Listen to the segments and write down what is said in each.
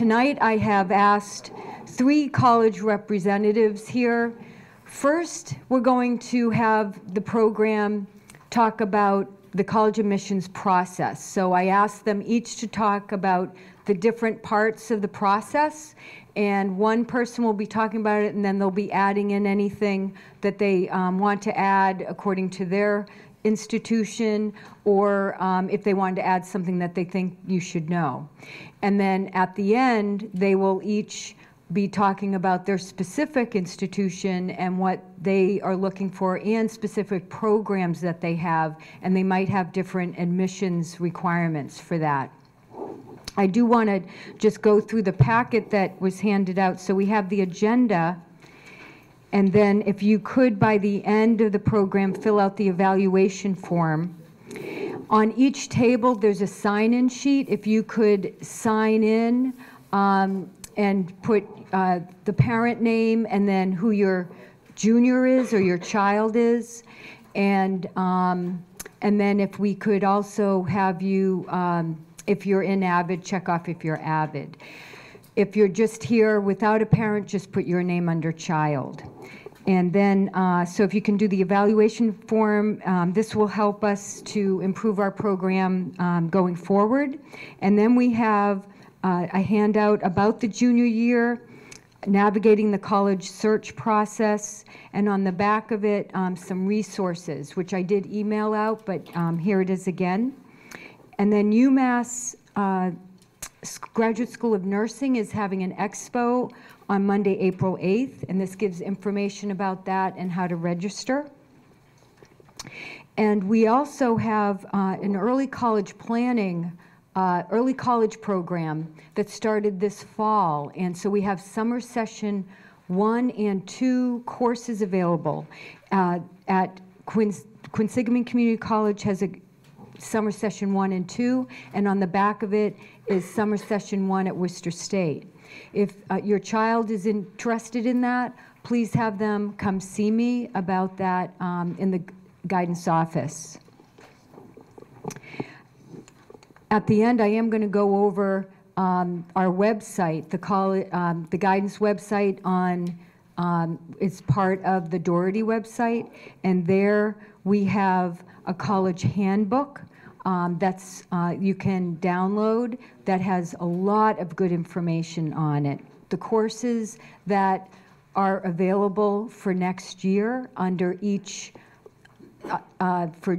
tonight I have asked three college representatives here. First, we're going to have the program talk about the college admissions process. So I asked them each to talk about the different parts of the process and one person will be talking about it and then they'll be adding in anything that they um, want to add according to their institution or um, if they wanted to add something that they think you should know. And then at the end, they will each be talking about their specific institution and what they are looking for and specific programs that they have, and they might have different admissions requirements for that. I do want to just go through the packet that was handed out. So we have the agenda, and then if you could, by the end of the program, fill out the evaluation form. On each table, there's a sign-in sheet. If you could sign in um, and put uh, the parent name and then who your junior is or your child is. And, um, and then if we could also have you, um, if you're in Avid, check off if you're Avid. If you're just here without a parent, just put your name under child. And then, uh, so if you can do the evaluation form, um, this will help us to improve our program um, going forward. And then we have uh, a handout about the junior year, navigating the college search process, and on the back of it, um, some resources, which I did email out, but um, here it is again. And then UMass uh, Graduate School of Nursing is having an expo on Monday, April 8th, and this gives information about that and how to register. And we also have uh, an early college planning uh, early college program that started this fall. And so we have summer session one and two courses available. Uh, at Quins Quinsigamond Community College has a summer session one and two, and on the back of it is summer session one at Worcester State. If uh, your child is interested in that, please have them come see me about that um, in the guidance office. At the end, I am going to go over um, our website, the, call, um, the guidance website on um, it's part of the Doherty website, and there we have a college handbook um, that's uh, you can download that has a lot of good information on it. The courses that are available for next year under each uh, uh, for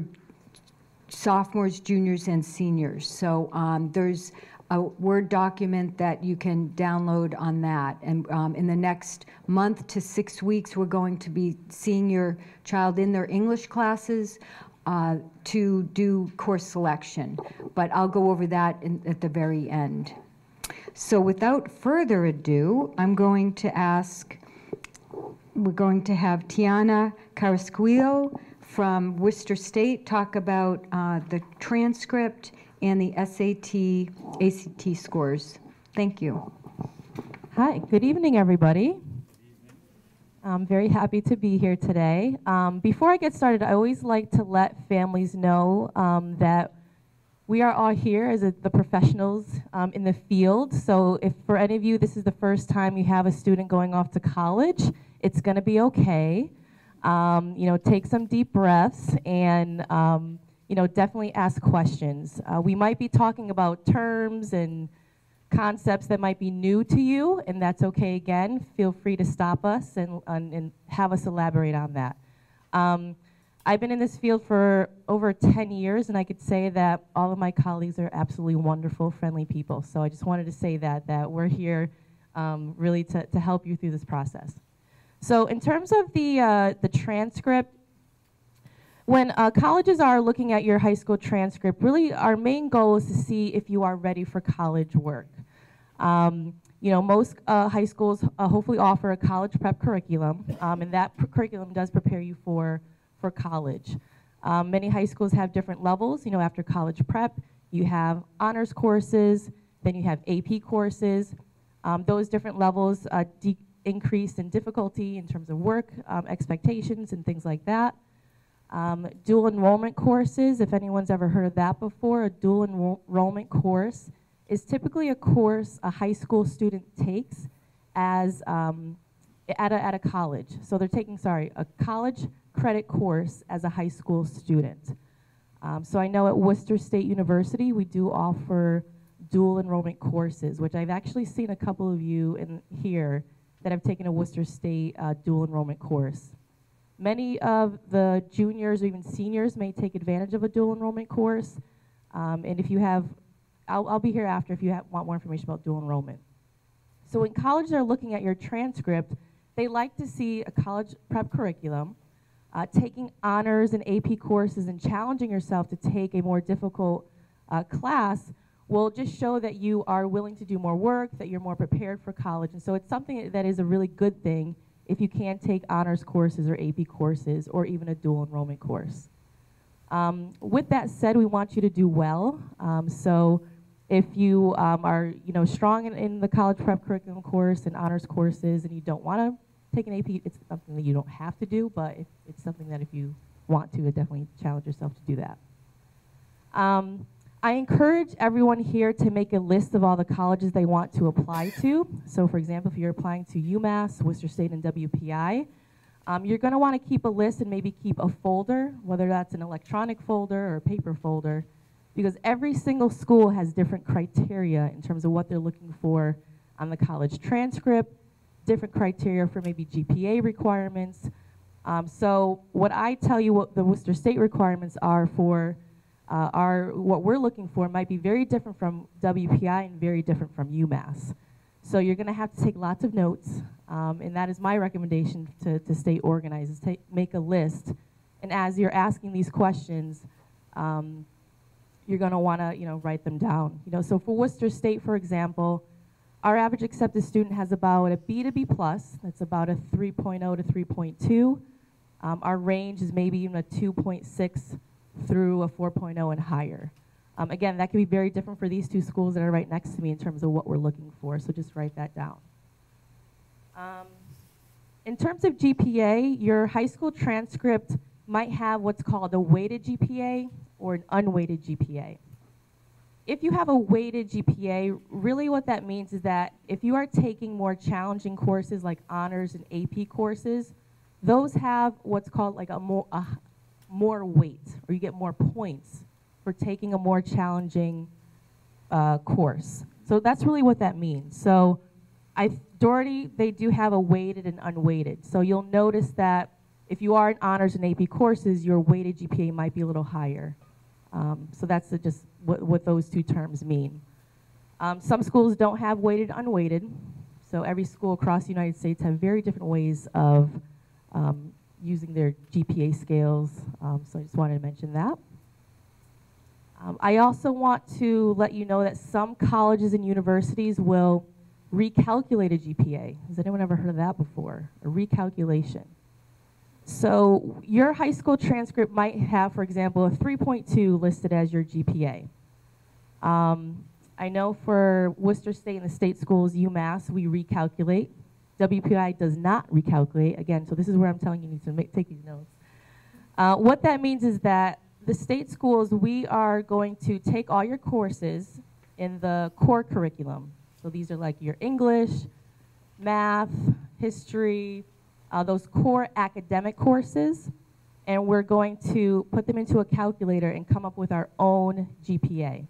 sophomores, juniors, and seniors. So um, there's a Word document that you can download on that. And um, in the next month to six weeks, we're going to be seeing your child in their English classes uh, to do course selection. But I'll go over that in, at the very end. So without further ado, I'm going to ask, we're going to have Tiana Carrasquillo, from Worcester State talk about uh, the transcript and the SAT, ACT scores. Thank you. Hi, good evening, everybody. I'm very happy to be here today. Um, before I get started, I always like to let families know um, that we are all here as a, the professionals um, in the field. So if for any of you this is the first time you have a student going off to college, it's going to be okay. Um, you know, take some deep breaths and, um, you know, definitely ask questions. Uh, we might be talking about terms and concepts that might be new to you, and that's okay again. Feel free to stop us and, and, and have us elaborate on that. Um, I've been in this field for over 10 years, and I could say that all of my colleagues are absolutely wonderful, friendly people. So I just wanted to say that, that we're here um, really to, to help you through this process. So in terms of the, uh, the transcript, when uh, colleges are looking at your high school transcript, really our main goal is to see if you are ready for college work. Um, you know, most uh, high schools uh, hopefully offer a college prep curriculum, um, and that curriculum does prepare you for, for college. Um, many high schools have different levels. You know, after college prep, you have honors courses, then you have AP courses. Um, those different levels uh, increase in difficulty in terms of work um, expectations and things like that. Um, dual enrollment courses, if anyone's ever heard of that before, a dual enrollment course is typically a course a high school student takes as um, at, a, at a college. So they're taking, sorry, a college credit course as a high school student. Um, so I know at Worcester State University, we do offer dual enrollment courses, which I've actually seen a couple of you in here that have taken a Worcester State uh, dual enrollment course. Many of the juniors or even seniors may take advantage of a dual enrollment course. Um, and if you have, I'll, I'll be here after if you have, want more information about dual enrollment. So when colleges are looking at your transcript, they like to see a college prep curriculum, uh, taking honors and AP courses and challenging yourself to take a more difficult uh, class will just show that you are willing to do more work, that you're more prepared for college. And so it's something that is a really good thing if you can take honors courses or AP courses or even a dual enrollment course. Um, with that said, we want you to do well. Um, so if you um, are you know, strong in, in, the college prep curriculum course and honors courses and you don't want to take an AP, it's something that you don't have to do, but if, it's something that if you want to, definitely challenge yourself to do that. Um, I encourage everyone here to make a list of all the colleges they want to apply to. So for example, if you're applying to UMass, Worcester State, and WPI, um, you're gonna wanna keep a list and maybe keep a folder, whether that's an electronic folder or a paper folder, because every single school has different criteria in terms of what they're looking for on the college transcript, different criteria for maybe GPA requirements. Um, so what I tell you what the Worcester State requirements are for uh, are what we're looking for might be very different from WPI and very different from UMass. So you're going to have to take lots of notes, um, and that is my recommendation to, to stay organized, is take, make a list. And as you're asking these questions, um, you're going to want to you know, write them down. You know, so for Worcester State, for example, our average accepted student has about a B to B plus, that's about a 3.0 to 3.2. Um, our range is maybe even a 2.6 through a 4.0 and higher. Um, again, that can be very different for these two schools that are right next to me in terms of what we're looking for, so just write that down. Um, in terms of GPA, your high school transcript might have what's called a weighted GPA or an unweighted GPA. If you have a weighted GPA, really what that means is that if you are taking more challenging courses like honors and AP courses, those have what's called like a more, a, more weight or you get more points for taking a more challenging uh, course. So that's really what that means. So I, Doherty, they do have a weighted and unweighted. So you'll notice that if you are in honors and AP courses, your weighted GPA might be a little higher. Um, so that's the, just what, what, those two terms mean. Um, some schools don't have weighted, unweighted. So every school across the United States have very different ways of um, using their GPA scales, um, so I just wanted to mention that. Um, I also want to let you know that some colleges and universities will recalculate a GPA. Has anyone ever heard of that before? A recalculation. So your high school transcript might have, for example, a 3.2 listed as your GPA. Um, I know for Worcester State and the state schools, UMass, we recalculate. WPI does not recalculate. Again, so this is where I'm telling you, you need to make, take these notes. Uh, what that means is that the state schools, we are going to take all your courses in the core curriculum. So these are like your English, math, history, uh, those core academic courses, and we're going to put them into a calculator and come up with our own GPA.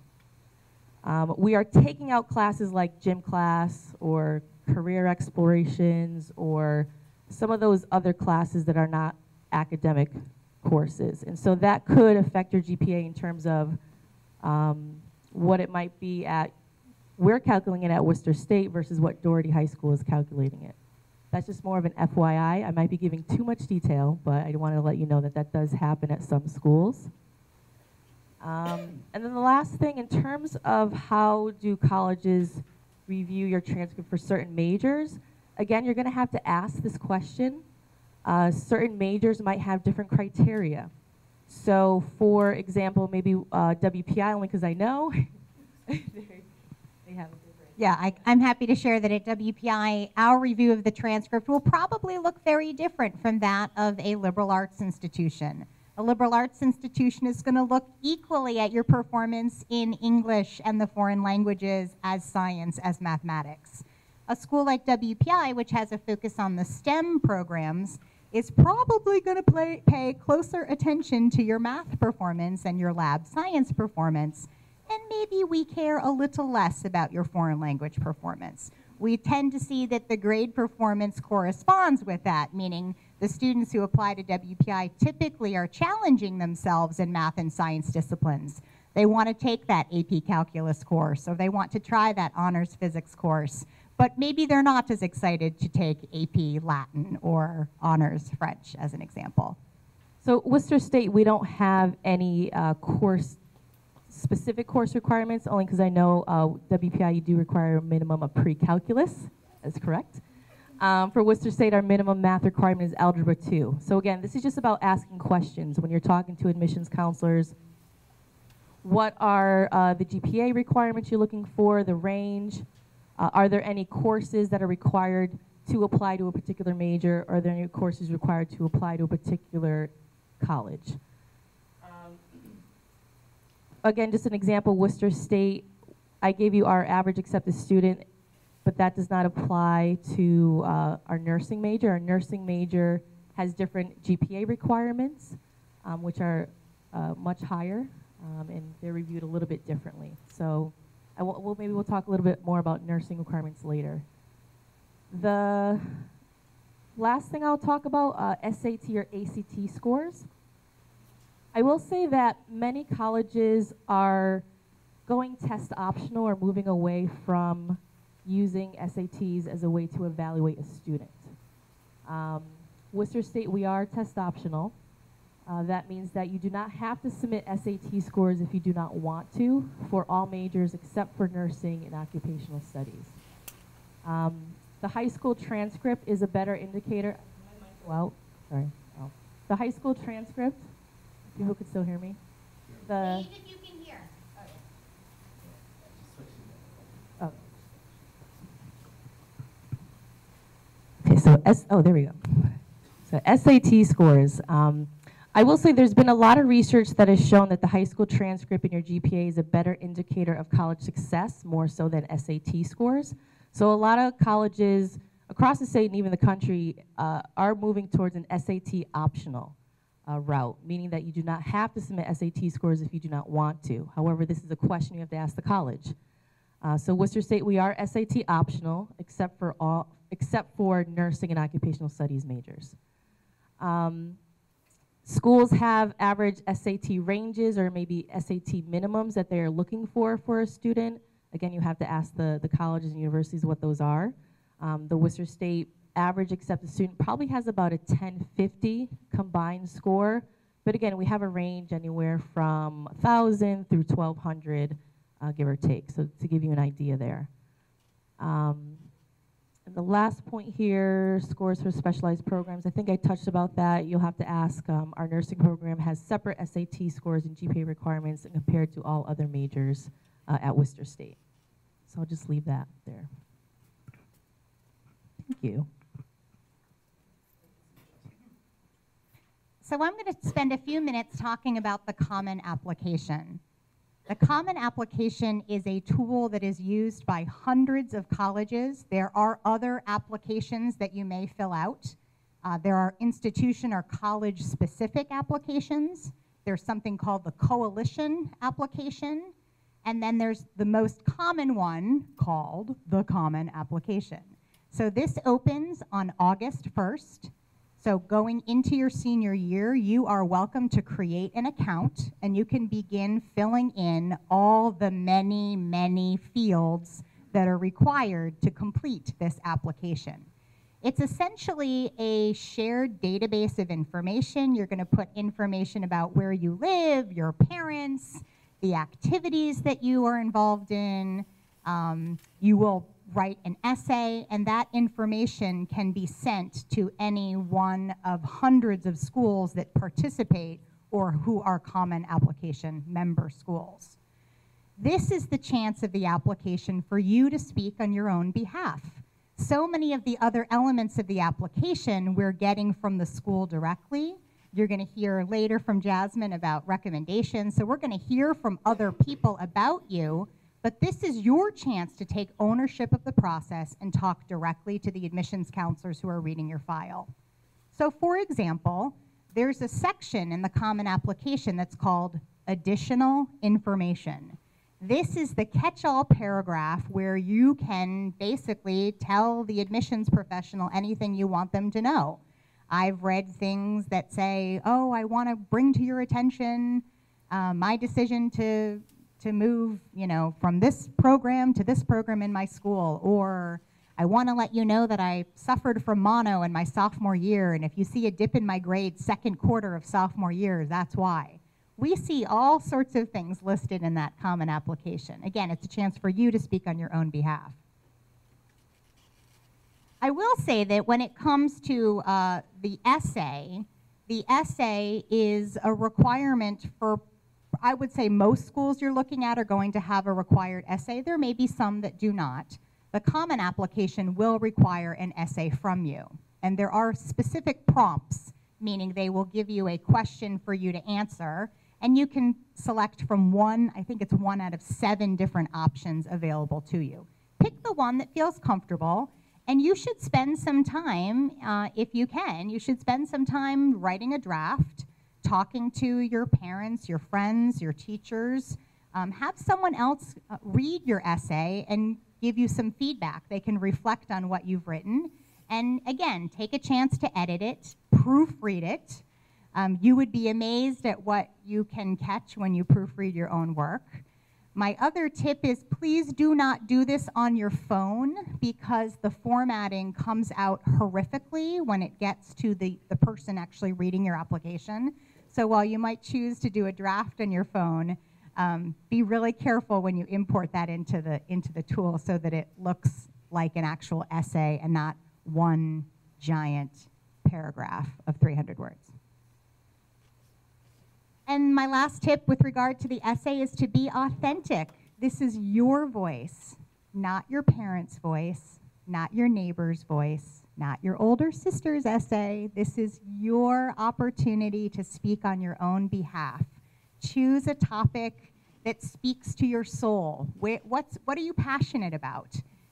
Um, we are taking out classes like gym class or career explorations or some of those other classes that are not academic courses. And so that could affect your GPA in terms of um, what it might be at, we're calculating it at Worcester State versus what Doherty High School is calculating it. That's just more of an FYI. I might be giving too much detail, but I wanted to let you know that that does happen at some schools. Um, and then the last thing, in terms of how do colleges review your transcript for certain majors, again, you're going to have to ask this question. Uh, certain majors might have different criteria. So, for example, maybe uh, WPI, only because I know, they have yeah, I, am happy to share that at WPI, our review of the transcript will probably look very different from that of a liberal arts institution. A A liberal arts institution is going to look equally at your performance in English and the foreign languages as science, as mathematics. A school like WPI, which has a focus on the STEM programs, is probably going to pay closer attention to your math performance and your lab science performance. And maybe we care a little less about your foreign language performance. We tend to see that the grade performance corresponds with that, meaning the students who apply to WPI typically are challenging themselves in math and science disciplines. They want to take that AP calculus course, or they want to try that honors physics course but maybe they're not as excited to take AP Latin or honors French as an example. So Worcester State, we don't have any uh, course, specific course requirements, only because I know uh, WPI, you do require a minimum of pre-calculus, that's correct. Um, for Worcester State, our minimum math requirement is Algebra 2. So again, this is just about asking questions when you're talking to admissions counselors. What are uh, the GPA requirements you're looking for, the range, uh, are there any courses that are required to apply to a particular major? Are there any courses required to apply to a particular college? Again, just an example, Worcester State, I gave you our average accepted student, but that does not apply to uh, our nursing major. Our nursing major has different GPA requirements, um, which are uh, much higher, um, and they're reviewed a little bit differently. So I will, we'll, maybe we'll talk a little bit more about nursing requirements later. The last thing I'll talk about, uh, SAT or ACT scores. I will say that many colleges are going test optional or moving away from using SATs as a way to evaluate a student. Um, Worcester State, we are test optional. Uh, that means that you do not have to submit SAT scores if you do not want to for all majors except for nursing and occupational studies. Um, the high school transcript is a better indicator. Well, sorry. Oh. The high school transcript, people could still hear me. The, you can hear. Oh. Okay, so S, oh, there we go. So SAT scores. Um, I will say there's been a lot of research that has shown that the high school transcript in your GPA is a better indicator of college success, more so than SAT scores. So a lot of colleges across the state and even the country uh, are moving towards an SAT optional uh, route, meaning that you do not have to submit SAT scores if you do not want to. However, this is a question you have to ask the college. Uh, so Worcester State, we are SAT optional, except for all, except for nursing and occupational studies majors. Um, Schools have average SAT ranges or maybe SAT minimums that they're looking for for a student. Again, you have to ask the, the colleges and universities what those are. Um, the Worcester State average accepted student probably has about a 1050 combined score. But again, we have a range anywhere from 1,000 through 1,200, uh, give or take, so to give you an idea there. Um, and the last point here, scores for specialized programs. I think I touched about that. You'll have to ask. Um, our nursing program has separate SAT scores and GPA requirements compared to all other majors uh, at Worcester State. So I'll just leave that there. Thank you. So I'm going to spend a few minutes talking about the common application. The Common Application is a tool that is used by hundreds of colleges. There are other applications that you may fill out. Uh, there are institution or college specific applications. There's something called the coalition application. And then there's the most common one called the Common Application. So this opens on August 1st. So going into your senior year, you are welcome to create an account and you can begin filling in all the many, many fields that are required to complete this application. It's essentially a shared database of information. You're gonna put information about where you live, your parents, the activities that you are involved in. Um, you will write an essay, and that information can be sent to any one of hundreds of schools that participate or who are common application member schools. This is the chance of the application for you to speak on your own behalf. So many of the other elements of the application we're getting from the school directly. You're going to hear later from Jasmine about recommendations. So we're going to hear from other people about you, but this is your chance to take ownership of the process and talk directly to the admissions counselors who are reading your file. So for example, there's a section in the Common Application that's called Additional Information. This is the catch-all paragraph where you can basically tell the admissions professional anything you want them to know. I've read things that say, oh, I want to bring to your attention uh, my decision to, to move, you know, from this program to this program in my school, or I want to let you know that I suffered from mono in my sophomore year, and if you see a dip in my grade second quarter of sophomore year, that's why. We see all sorts of things listed in that common application. Again, it's a chance for you to speak on your own behalf. I will say that when it comes to uh, the essay, the essay is a requirement for, I would say most schools you're looking at are going to have a required essay. There may be some that do not. The common application will require an essay from you. And there are specific prompts, meaning they will give you a question for you to answer. And you can select from one, I think it's one out of seven different options available to you. Pick the one that feels comfortable and you should spend some time, uh, if you can, you should spend some time writing a draft, talking to your parents, your friends, your teachers. Um, have someone else uh, read your essay and give you some feedback. They can reflect on what you've written. And again, take a chance to edit it, proofread it. Um, you would be amazed at what you can catch when you proofread your own work. My other tip is please do not do this on your phone because the formatting comes out horrifically when it gets to the, the person actually reading your application. So while you might choose to do a draft on your phone, um, be really careful when you import that into the, into the tool so that it looks like an actual essay and not one giant paragraph of 300 words. And my last tip with regard to the essay is to be authentic. This is your voice, not your parents' voice, not your neighbor's voice, not your older sister's essay. This is your opportunity to speak on your own behalf. Choose a topic that speaks to your soul. What's, what are you passionate about?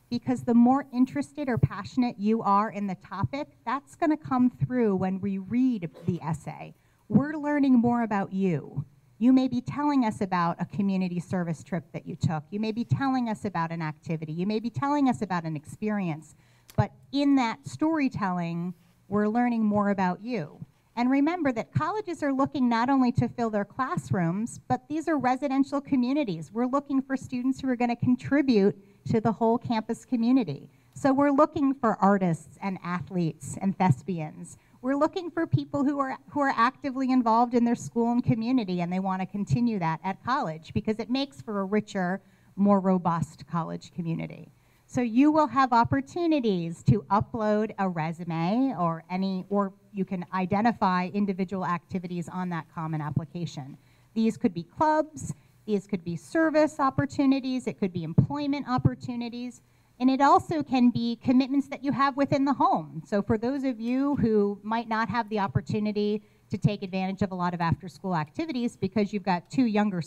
Because the more interested or passionate you are in the topic, that's going to come through when we read the essay we're learning more about you. You may be telling us about a community service trip that you took. You may be telling us about an activity. You may be telling us about an experience. But in that storytelling, we're learning more about you. And remember that colleges are looking not only to fill their classrooms, but these are residential communities. We're looking for students who are going to contribute to the whole campus community. So we're looking for artists and athletes and thespians. We're looking for people who are, who are actively involved in their school and community and they want to continue that at college because it makes for a richer, more robust college community. So you will have opportunities to upload a resume or any, or you can identify individual activities on that common application. These could be clubs, these could be service opportunities, it could be employment opportunities. And it also can be commitments that you have within the home. So for those of you who might not have the opportunity to take advantage of a lot of after school activities because you've got two younger,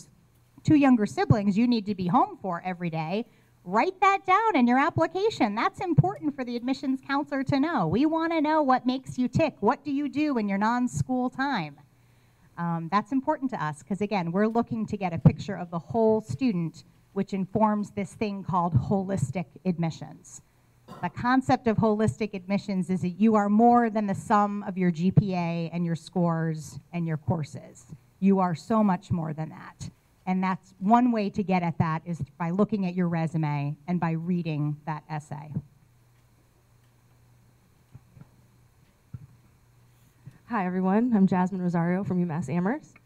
two younger siblings you need to be home for every day, write that down in your application. That's important for the admissions counselor to know. We want to know what makes you tick. What do you do in your non-school time? Um, that's important to us because again, we're looking to get a picture of the whole student which informs this thing called holistic admissions. The concept of holistic admissions is that you are more than the sum of your GPA and your scores and your courses. You are so much more than that. And that's one way to get at that is by looking at your resume and by reading that essay. Hi, everyone. I'm Jasmine Rosario from UMass Amherst.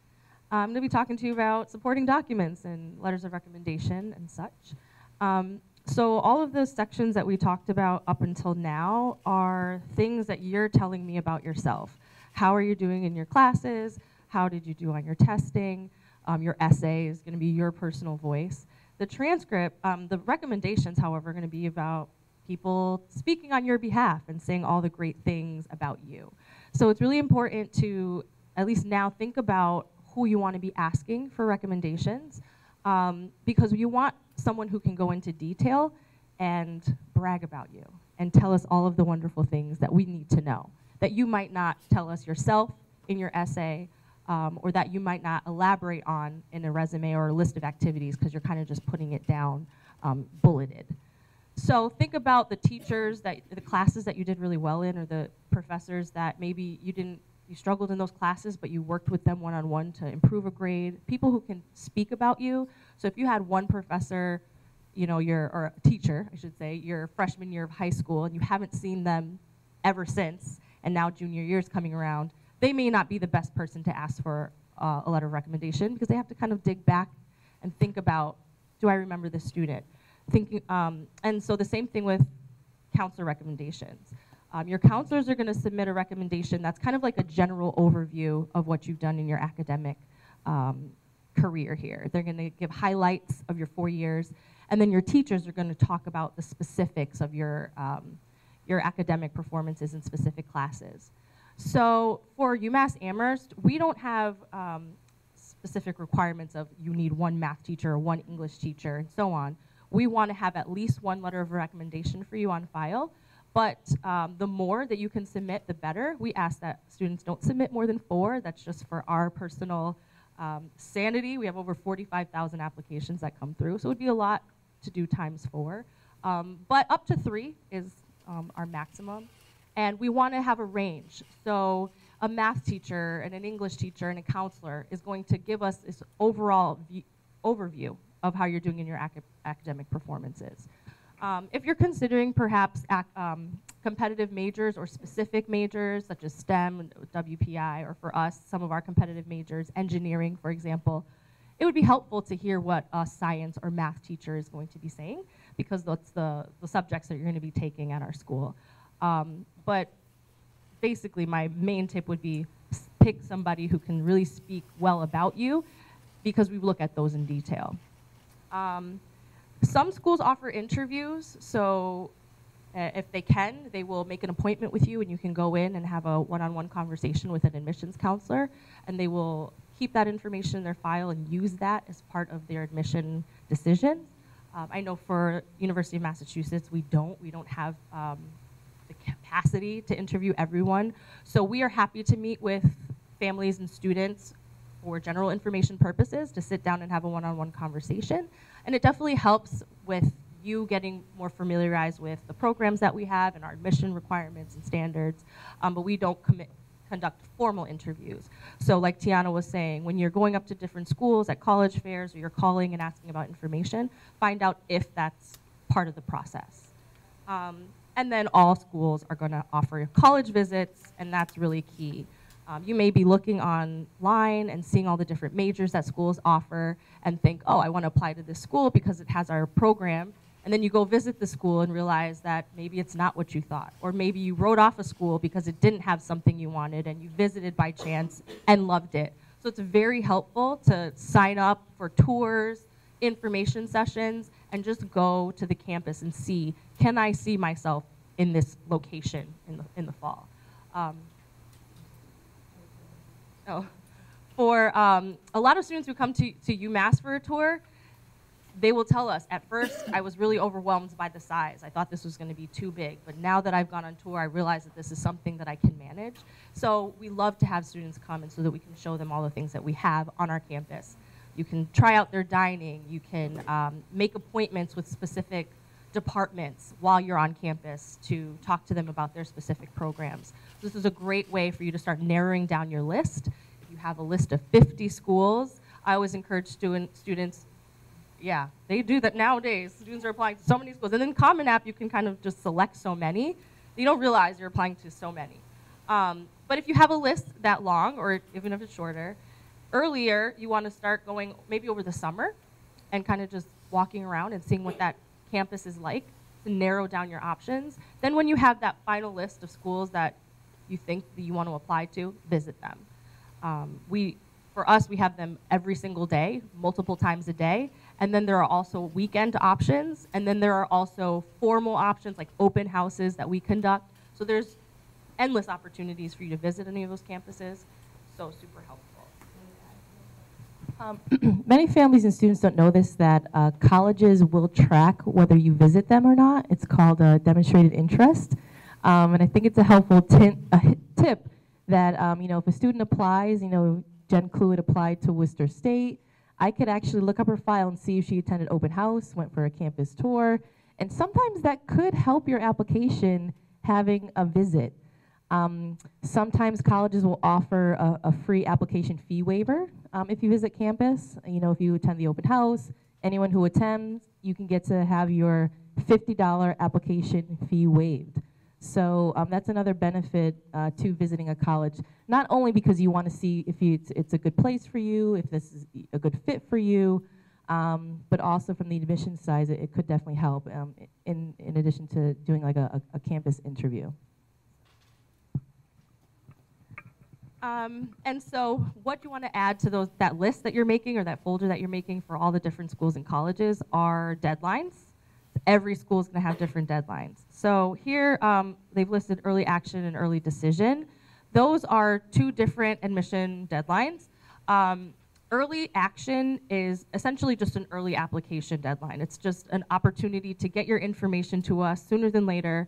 I'm going to be talking to you about supporting documents and letters of recommendation and such. Um, so all of those sections that we talked about up until now are things that you're telling me about yourself. How are you doing in your classes? How did you do on your testing? Um, your essay is going to be your personal voice. The transcript, um, the recommendations, however, are going to be about people speaking on your behalf and saying all the great things about you. So it's really important to at least now, think about who you want to be asking for recommendations um, because you want someone who can go into detail and brag about you and tell us all of the wonderful things that we need to know that you might not tell us yourself in your essay um, or that you might not elaborate on in a resume or a list of activities because you're kind of just putting it down um, bulleted. So think about the teachers that the classes that you did really well in, or the professors that maybe you didn't you struggled in those classes, but you worked with them one on one to improve a grade. People who can speak about you. So if you had one professor, you know, your or a teacher, I should say, your freshman year of high school, and you haven't seen them ever since, and now junior year is coming around, they may not be the best person to ask for uh, a letter of recommendation because they have to kind of dig back and think about, do I remember this student? Thinking, um, and so the same thing with counselor recommendations. Um, your counselors are going to submit a recommendation that's kind of like a general overview of what you've done in your academic um, career here. They're going to give highlights of your four years, and then your teachers are going to talk about the specifics of your, um, your academic performances in specific classes. So for UMass Amherst, we don't have um, specific requirements of you need one math teacher or one English teacher and so on. We want to have at least one letter of recommendation for you on file. But um, the more that you can submit, the better. We ask that students don't submit more than four. That's just for our personal um, sanity. We have over 45,000 applications that come through, so it would be a lot to do times four. Um, but up to three is um, our maximum. And we want to have a range. So a math teacher and an English teacher and a counselor is going to give us this overall overview of how you're doing in your ac academic performances. Um, if you're considering perhaps um, competitive majors or specific majors such as STEM, WPI, or for us, some of our competitive majors, engineering, for example, it would be helpful to hear what a science or math teacher is going to be saying because that's the, the subjects that you're going to be taking at our school. Um, but basically, my main tip would be pick somebody who can really speak well about you because we look at those in detail. Um, some schools offer interviews, so uh, if they can, they will make an appointment with you and you can go in and have a one-on-one conversation with an admissions counselor and they will keep that information in their file and use that as part of their admission decision. Um, I know for University of Massachusetts, we don't. We don't have um, capacity to interview everyone. So we are happy to meet with families and students for general information purposes to sit down and have a one-on-one -on -one conversation. And it definitely helps with you getting more familiarized with the programs that we have and our admission requirements and standards, um, but we don't commit, conduct formal interviews. So like Tiana was saying, when you're going up to different schools at college fairs or you're calling and asking about information, find out if that's part of the process. Um, and then all schools are going to offer college visits, and that's really key. Um, you may be looking online and seeing all the different majors that schools offer and think, oh, I want to apply to this school because it has our program. And then you go visit the school and realize that maybe it's not what you thought. Or maybe you wrote off a school because it didn't have something you wanted and you visited by chance and loved it. So it's very helpful to sign up for tours, information sessions, and just go to the campus and see, can I see myself in this location in the, in the fall? Um, oh, for um, a lot of students who come to, to UMass for a tour, they will tell us, at first, I was really overwhelmed by the size. I thought this was going to be too big. But now that I've gone on tour, I realize that this is something that I can manage. So we love to have students come and so that we can show them all the things that we have on our campus. You can try out their dining. You can um, make appointments with specific departments while you're on campus to talk to them about their specific programs. This is a great way for you to start narrowing down your list. If you have a list of 50 schools, I always encourage student, students, yeah, they do that nowadays. Students are applying to so many schools. And in Common App, you can kind of just select so many. You don't realize you're applying to so many. Um, but if you have a list that long, or even if it's shorter, earlier you want to start going maybe over the summer and kind of just walking around and seeing what that campus is like to narrow down your options. Then when you have that final list of schools that you think that you want to apply to, visit them. Um, we, for us, we have them every single day, multiple times a day. And then there are also weekend options. And then there are also formal options like open houses that we conduct. So there's endless opportunities for you to visit any of those campuses. So super helpful. Um, many families and students don't know this, that uh, colleges will track whether you visit them or not. It's called a demonstrated interest. Um, and I think it's a helpful tin- a tip that, um, you know, if a student applies, you know, Jen Cluett applied to Worcester State, I could actually look up her file and see if she attended open house, went for a campus tour, and sometimes that could help your application having a visit. Um, sometimes colleges will offer a, a free application fee waiver um, if you visit campus. You know, if you attend the open house, anyone who attends, you can get to have your $50 application fee waived. So um, that's another benefit uh, to visiting a college, not only because you want to see if you, it's, it's a good place for you, if this is a good fit for you, um, but also from the admission side, it, it could definitely help um, in, in addition to doing like a, a, a campus interview. Um, and so what you want to add to those, that list that you're making or that folder that you're making for all the different schools and colleges are deadlines. Every school is going to have different deadlines. So here um, they've listed early action and early decision. Those are two different admission deadlines. Um, early action is essentially just an early application deadline. It's just an opportunity to get your information to us sooner than later.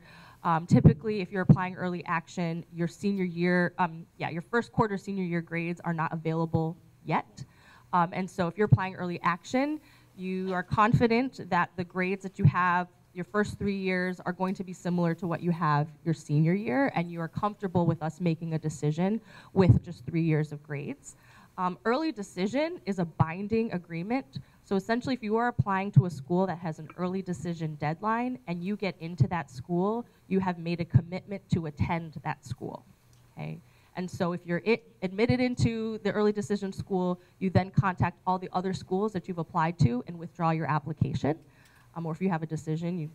Um, typically, if you're applying early action, your senior year, um, yeah, your first quarter senior year grades are not available yet. Um, and so if you're applying early action, you are confident that the grades that you have your first three years are going to be similar to what you have your senior year, and you are comfortable with us making a decision with just three years of grades. Um, early decision is a binding agreement. So essentially, if you are applying to a school that has an early decision deadline and you get into that school, you have made a commitment to attend that school. Okay? And so if you're it, admitted into the early decision school, you then contact all the other schools that you've applied to and withdraw your application. Um, or if you have a decision, you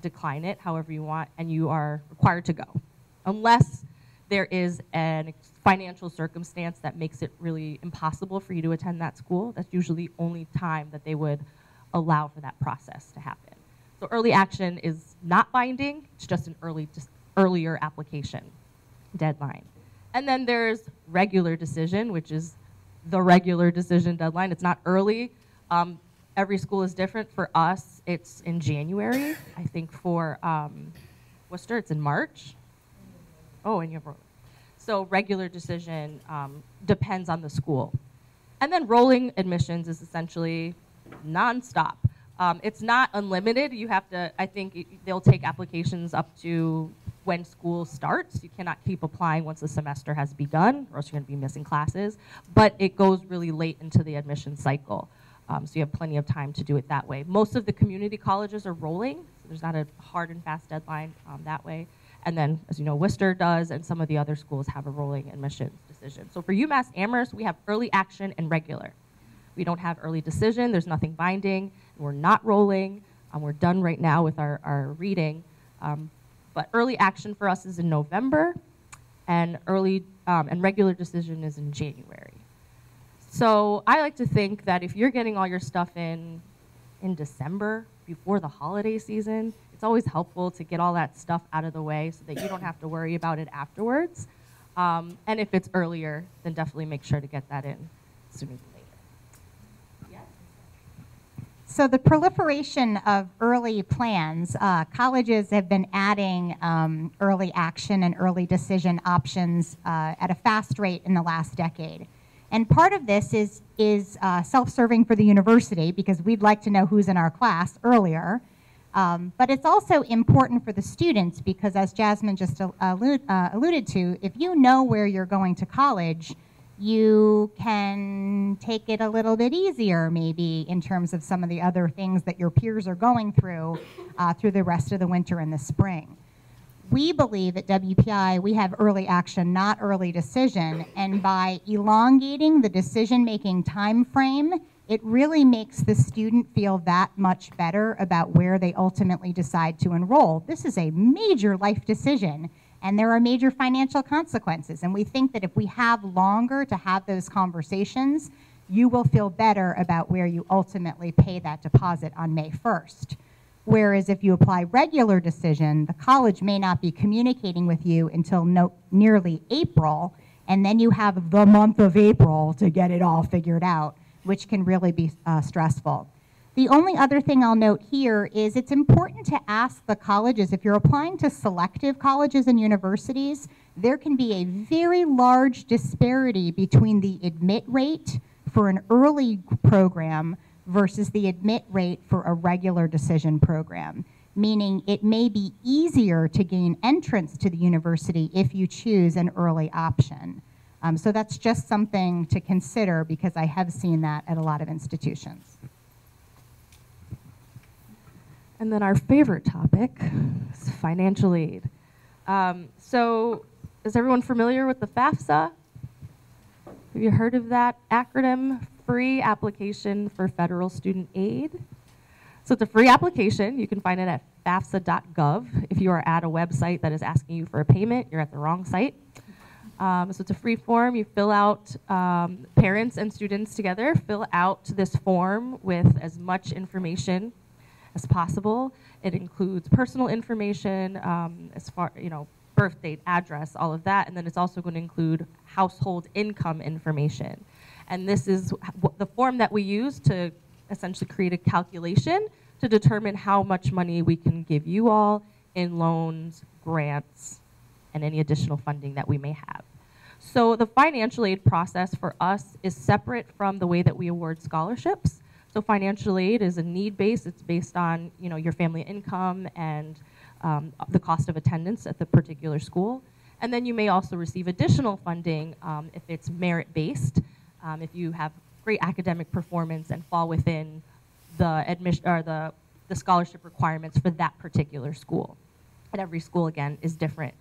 decline it however you want, and you are required to go. Unless there is a financial circumstance that makes it really impossible for you to attend that school, that's usually the only time that they would allow for that process to happen. So early action is not binding, it's just an early, just earlier application deadline. And then there's regular decision, which is the regular decision deadline. It's not early. Um, every school is different. For us, it's in January. I think for um, Worcester, it's in March. Oh, and you have so regular decision um, depends on the school. And then rolling admissions is essentially nonstop. Um, it's not unlimited. You have to, I think they'll take applications up to when school starts. You cannot keep applying once the semester has begun, or else you're going to be missing classes. But it goes really late into the admission cycle. Um, so you have plenty of time to do it that way. Most of the community colleges are rolling, so there's not a hard and fast deadline um, that way. And then, as you know, Worcester does, and some of the other schools have a rolling admissions decision. So for UMass Amherst, we have early action and regular. We don't have early decision, there's nothing binding, we're not rolling, um, we're done right now with our, our reading. Um, but early action for us is in November, and early um, and regular decision is in January. So I like to think that if you're getting all your stuff in in December before the holiday season, it's always helpful to get all that stuff out of the way so that you don't have to worry about it afterwards. Um, and if it's earlier, then definitely make sure to get that in sooner than later. Yes? So the proliferation of early plans, uh, colleges have been adding um, early action and early decision options uh, at a fast rate in the last decade. And part of this is, is uh, self-serving for the university because we'd like to know who's in our class earlier. Um, but it's also important for the students because as Jasmine just allude, uh, alluded to, if you know where you're going to college, you can take it a little bit easier maybe in terms of some of the other things that your peers are going through uh, through the rest of the winter and the spring. We believe at WPI we have early action, not early decision, and by elongating the decision-making time frame, it really makes the student feel that much better about where they ultimately decide to enroll. This is a major life decision, and there are major financial consequences. And we think that if we have longer to have those conversations, you will feel better about where you ultimately pay that deposit on May 1st. Whereas if you apply regular decision, the college may not be communicating with you until no, nearly April, And then you have the month of April to get it all figured out, which can really be uh, stressful. The only other thing I'll note here is it's important to ask the colleges, if you're applying to selective colleges and universities, there can be a very large disparity between the admit rate for an early program versus the admit rate for a regular decision program, meaning it may be easier to gain entrance to the university if you choose an early option. Um, so that's just something to consider because I have seen that at a lot of institutions. And then our favorite topic is financial aid. Um, so, is everyone familiar with the FAFSA? Have you heard of that acronym? Free Application for Federal Student Aid. So it's a free application. You can find it at FAFSA.gov. If you are at a website that is asking you for a payment, you're at the wrong site. Um, so it's a free form. You fill out, um, parents and students together fill out this form with as much information as possible. It includes personal information, um, as far, you know, birth date, address, all of that, and then it's also going to include household income information. And this is the form that we use to essentially create a calculation to determine how much money we can give you all in loans, grants, and any additional funding that we may have. So the financial aid process for us is separate from the way that we award scholarships. So financial aid is a need base. It's based on you know your family income and um, the cost of attendance at the particular school. And then you may also receive additional funding um, if it's merit based, um, if you have great academic performance and fall within the admission or the, the scholarship requirements for that particular school. And every school again is different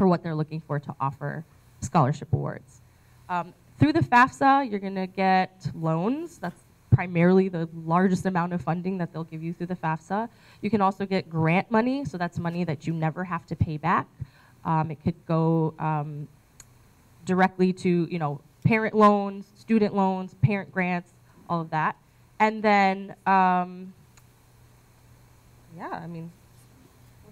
for what they're looking for to offer scholarship awards. Um, through the FAFSA, you're going to get loans. That's primarily the largest amount of funding that they'll give you through the FAFSA. You can also get grant money, so that's money that you never have to pay back. Um, it could go um, directly to, you know, parent loans, student loans, parent grants, all of that. And then, um, yeah, I mean,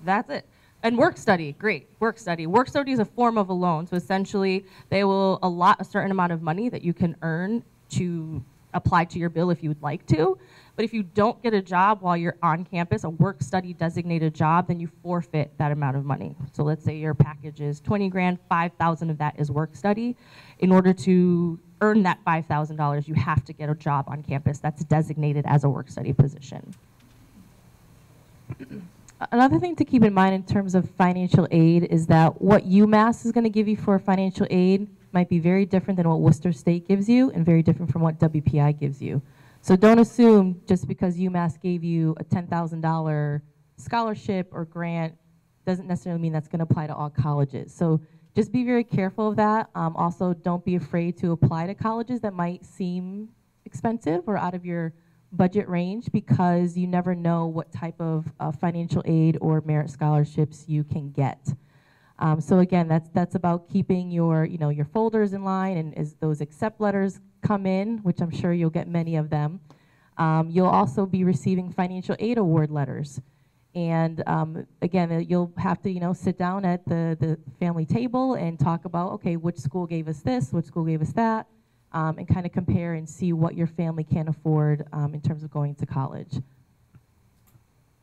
that's it. And work study, great, work study. Work study is a form of a loan. So essentially, they will allot a certain amount of money that you can earn to apply to your bill if you would like to. But if you don't get a job while you're on campus, a work study designated job, then you forfeit that amount of money. So let's say your package is 20 grand, 5,000 of that is work study. In order to earn that $5,000, you have to get a job on campus that's designated as a work study position. Another thing to keep in mind in terms of financial aid is that what UMass is going to give you for financial aid might be very different than what Worcester State gives you and very different from what WPI gives you. So don't assume just because UMass gave you a $10,000 scholarship or grant doesn't necessarily mean that's going to apply to all colleges. So just be very careful of that. Um, also, don't be afraid to apply to colleges that might seem expensive or out of your budget range because you never know what type of uh, financial aid or merit scholarships you can get. Um, so again, that's that's about keeping your you know your folders in line, and as those accept letters come in, which I'm sure you'll get many of them, um, you'll also be receiving financial aid award letters. And um, again, uh, you'll have to you know sit down at the the family table and talk about okay, which school gave us this, which school gave us that, um, and kind of compare and see what your family can afford um, in terms of going to college.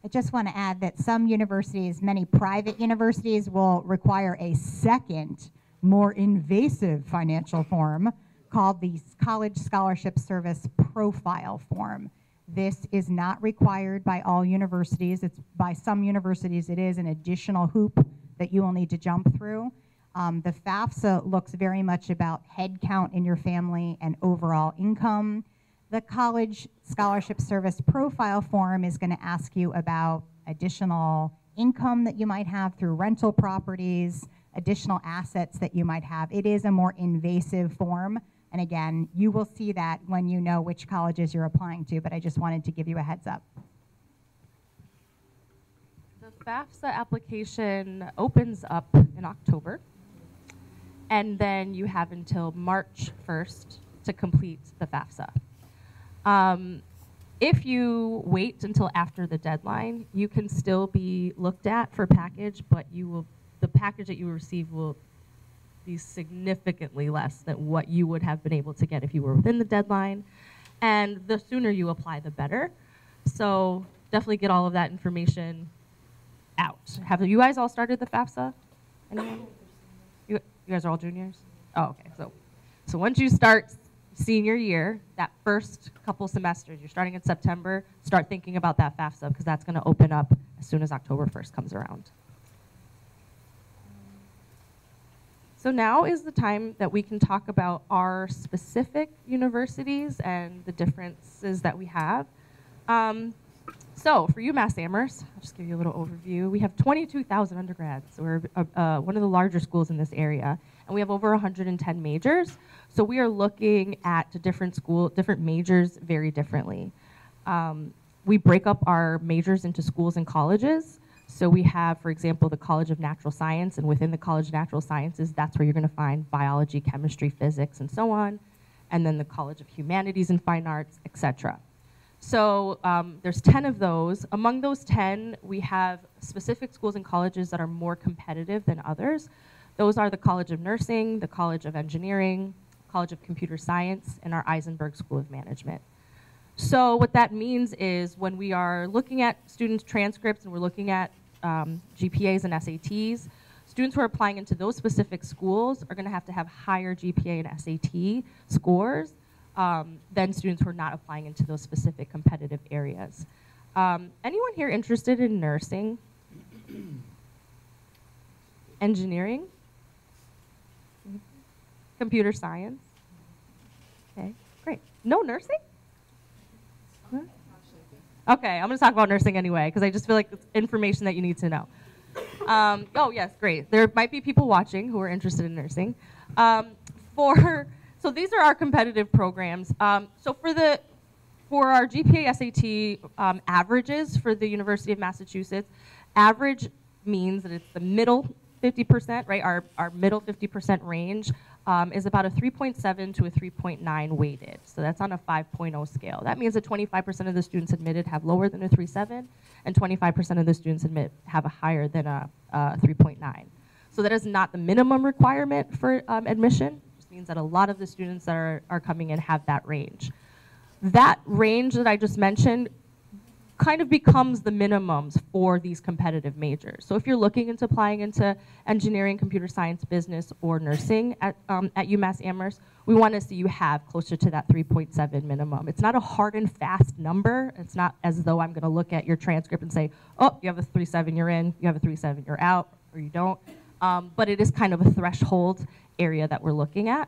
I just want to add that some universities, many private universities, will require a second, more invasive financial form called the College Scholarship Service Profile Form. This is not required by all universities. It's by some universities, it is an additional hoop that you will need to jump through. Um, the FAFSA looks very much about head count in your family and overall income. The College Scholarship Service Profile Form is going to ask you about additional income that you might have through rental properties, additional assets that you might have. It is a more invasive form. And again, you will see that when you know which colleges you're applying to, but I just wanted to give you a heads up. The FAFSA application opens up in October, and then you have until March 1st to complete the FAFSA. Um, if you wait until after the deadline, you can still be looked at for package, but you will the package that you receive will be significantly less than what you would have been able to get if you were within the deadline. And the sooner you apply, the better. So definitely get all of that information out. Have you guys all started the FAFSA? Anyone? You, guys are all juniors? Oh, okay. So, so once you start senior year, that first couple semesters, you're starting in September, start thinking about that FAFSA because that's going to open up as soon as October 1st comes around. So now is the time that we can talk about our specific universities and the differences that we have. Um, so for UMass Amherst, I'll just give you a little overview. We have 22,000 undergrads. We're uh, uh, one of the larger schools in this area, and we have over 110 majors. So we are looking at different school, different majors very differently. Um, we break up our majors into schools and colleges. So we have, for example, the College of Natural Science, and within the College of Natural Sciences, that's where you're going to find biology, chemistry, physics, and so on. And then the College of Humanities and Fine Arts, et cetera. So um, there's 10 of those. Among those 10, we have specific schools and colleges that are more competitive than others. Those are the College of Nursing, the College of Engineering, College of Computer Science, and our Isenberg School of Management. So what that means is when we are looking at students' transcripts and we're looking at um, GPAs and SATs, students who are applying into those specific schools are going to have to have higher GPA and SAT scores um, than students who are not applying into those specific competitive areas. Um, anyone here interested in nursing? Engineering? Computer science? Okay, great. No nursing? Okay, I'm going to talk about nursing anyway because I just feel like it's information that you need to know. Um, oh yes, great. There might be people watching who are interested in nursing. Um, for so these are our competitive programs. Um, so for the for our GPA SAT um, averages for the University of Massachusetts, average means that it's the middle 50%, right? Our our middle 50% range um, is about a 3.7 to a 3.9 weighted. So that's on a 5.0 scale. That means that 25% of the students admitted have lower than a 3.7, and 25% of the students admit have a higher than a, a 3.9. So that is not the minimum requirement for um, admission. Means that a lot of the students that are, are coming in have that range. That range that I just mentioned kind of becomes the minimums for these competitive majors. So if you're looking into applying into engineering, computer science, business, or nursing at, um, at UMass Amherst, we want to see you have closer to that 3.7 minimum. It's not a hard and fast number. It's not as though I'm going to look at your transcript and say, oh, you have a 3.7, you're in, you have a 3.7, you're out, or you don't. Um, but it is kind of a threshold area that we're looking at.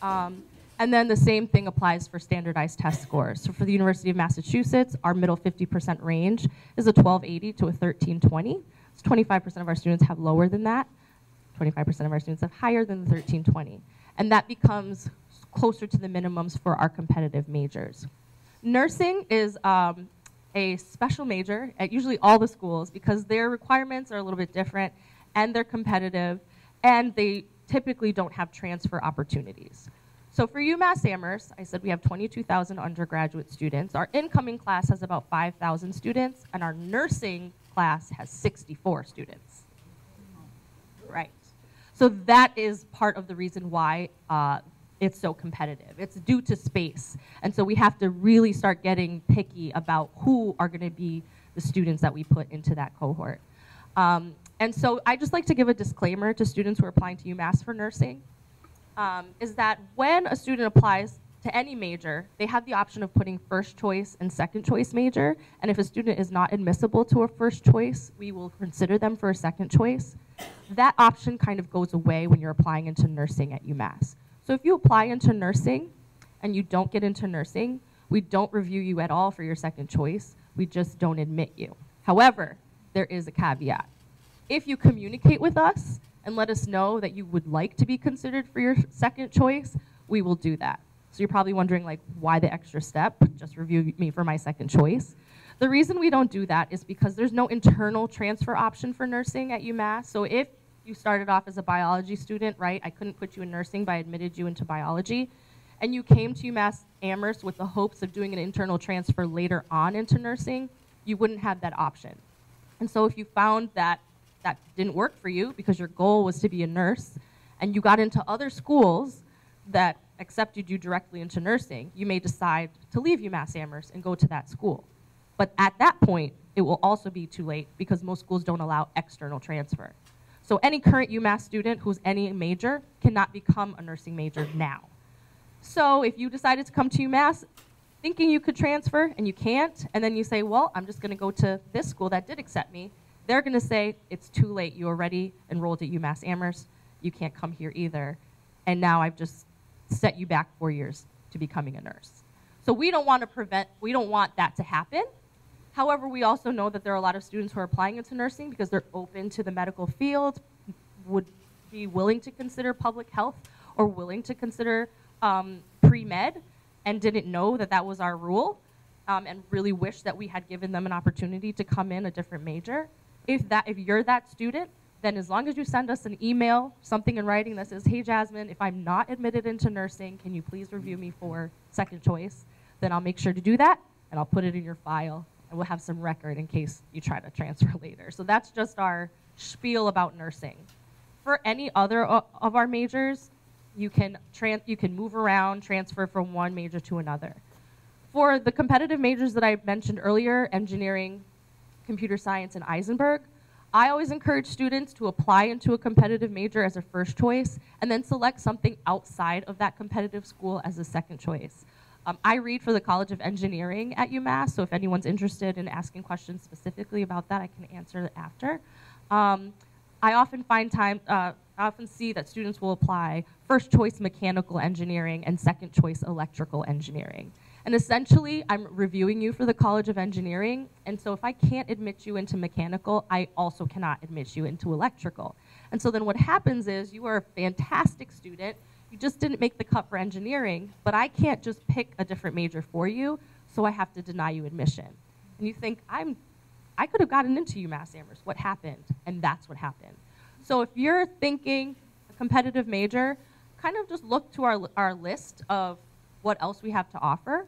Um, and then the same thing applies for standardized test scores. So for the University of Massachusetts, our middle 50% range is a 1280 to a 1320. So 25% of our students have lower than that. 25% of our students have higher than the 1320. And that becomes closer to the minimums for our competitive majors. Nursing is um, a special major at usually all the schools because their requirements are a little bit different and they're competitive and they typically don't have transfer opportunities. So for UMass Amherst, I said we have 22,000 undergraduate students. Our incoming class has about 5,000 students, and our nursing class has 64 students. Right. So that is part of the reason why uh, it's so competitive. It's due to space. And so we have to really start getting picky about who are going to be the students that we put into that cohort. Um, and so I just like to give a disclaimer to students who are applying to UMass for nursing um, is that when a student applies to any major, they have the option of putting first choice and second choice major. And if a student is not admissible to a first choice, we will consider them for a second choice. That option kind of goes away when you're applying into nursing at UMass. So if you apply into nursing and you don't get into nursing, we don't review you at all for your second choice. We just don't admit you. However, there is a caveat. If you communicate with us and let us know that you would like to be considered for your second choice, we will do that. So you're probably wondering like, why the extra step? Just review me for my second choice. The reason we don't do that is because there's no internal transfer option for nursing at UMass. So if you started off as a biology student, right, I couldn't put you in nursing, but I admitted you into biology, and you came to UMass Amherst with the hopes of doing an internal transfer later on into nursing, you wouldn't have that option. And so if you found that that didn't work for you because your goal was to be a nurse and you got into other schools that accepted you directly into nursing, you may decide to leave UMass Amherst and go to that school. But at that point, it will also be too late because most schools don't allow external transfer. So any current UMass student who's any major cannot become a nursing major now. So if you decided to come to UMass thinking you could transfer and you can't, and then you say, well, I'm just going to go to this school that did accept me, they're going to say, it's too late. You already enrolled at UMass Amherst. You can't come here either. And now I've just set you back four years to becoming a nurse. So we don't want to prevent, we don't want that to happen. However, we also know that there are a lot of students who are applying into nursing because they're open to the medical field, would be willing to consider public health or willing to consider um, pre-med and didn't know that that was our rule um, and really wish that we had given them an opportunity to come in a different major. If, that, if you're that student, then as long as you send us an email, something in writing that says, hey Jasmine, if I'm not admitted into nursing, can you please review me for second choice? Then I'll make sure to do that and I'll put it in your file and we'll have some record in case you try to transfer later. So that's just our spiel about nursing. For any other of our majors, you can, you can move around, transfer from one major to another. For the competitive majors that I mentioned earlier, engineering, computer science, and Isenberg, I always encourage students to apply into a competitive major as a first choice and then select something outside of that competitive school as a second choice. Um, I read for the College of Engineering at UMass, so if anyone's interested in asking questions specifically about that, I can answer after. Um, I often find time, uh, I often see that students will apply first choice mechanical engineering and second choice electrical engineering. And essentially, I'm reviewing you for the College of Engineering, and so if I can't admit you into mechanical, I also cannot admit you into electrical. And so then what happens is you are a fantastic student, you just didn't make the cut for engineering, but I can't just pick a different major for you, so I have to deny you admission. And you think, I'm, I could have gotten into UMass Amherst. What happened? And that's what happened. So if you're thinking a competitive major, kind of just look to our, our list of what else we have to offer.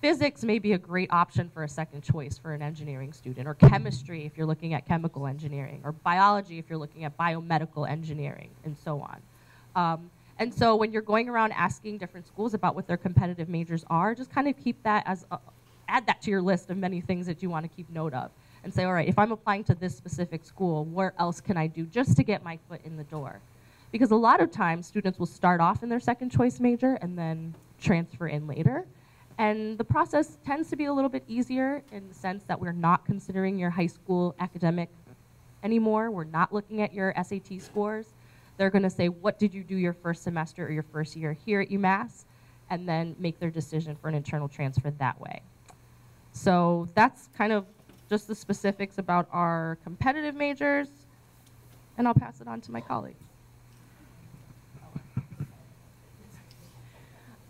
Physics may be a great option for a second choice for an engineering student, or chemistry if you're looking at chemical engineering, or biology if you're looking at biomedical engineering, and so on. Um, and so when you're going around asking different schools about what their competitive majors are, just kind of keep that as, a, add that to your list of many things that you want to keep note of. And say, all right, if I'm applying to this specific school, where else can I do just to get my foot in the door? Because a lot of times students will start off in their second choice major and then transfer in later. And the process tends to be a little bit easier in the sense that we're not considering your high school academic anymore. We're not looking at your SAT scores. They're going to say, what did you do your first semester or your first year here at UMass? And then make their decision for an internal transfer that way. So that's kind of just the specifics about our competitive majors. And I'll pass it on to my colleague.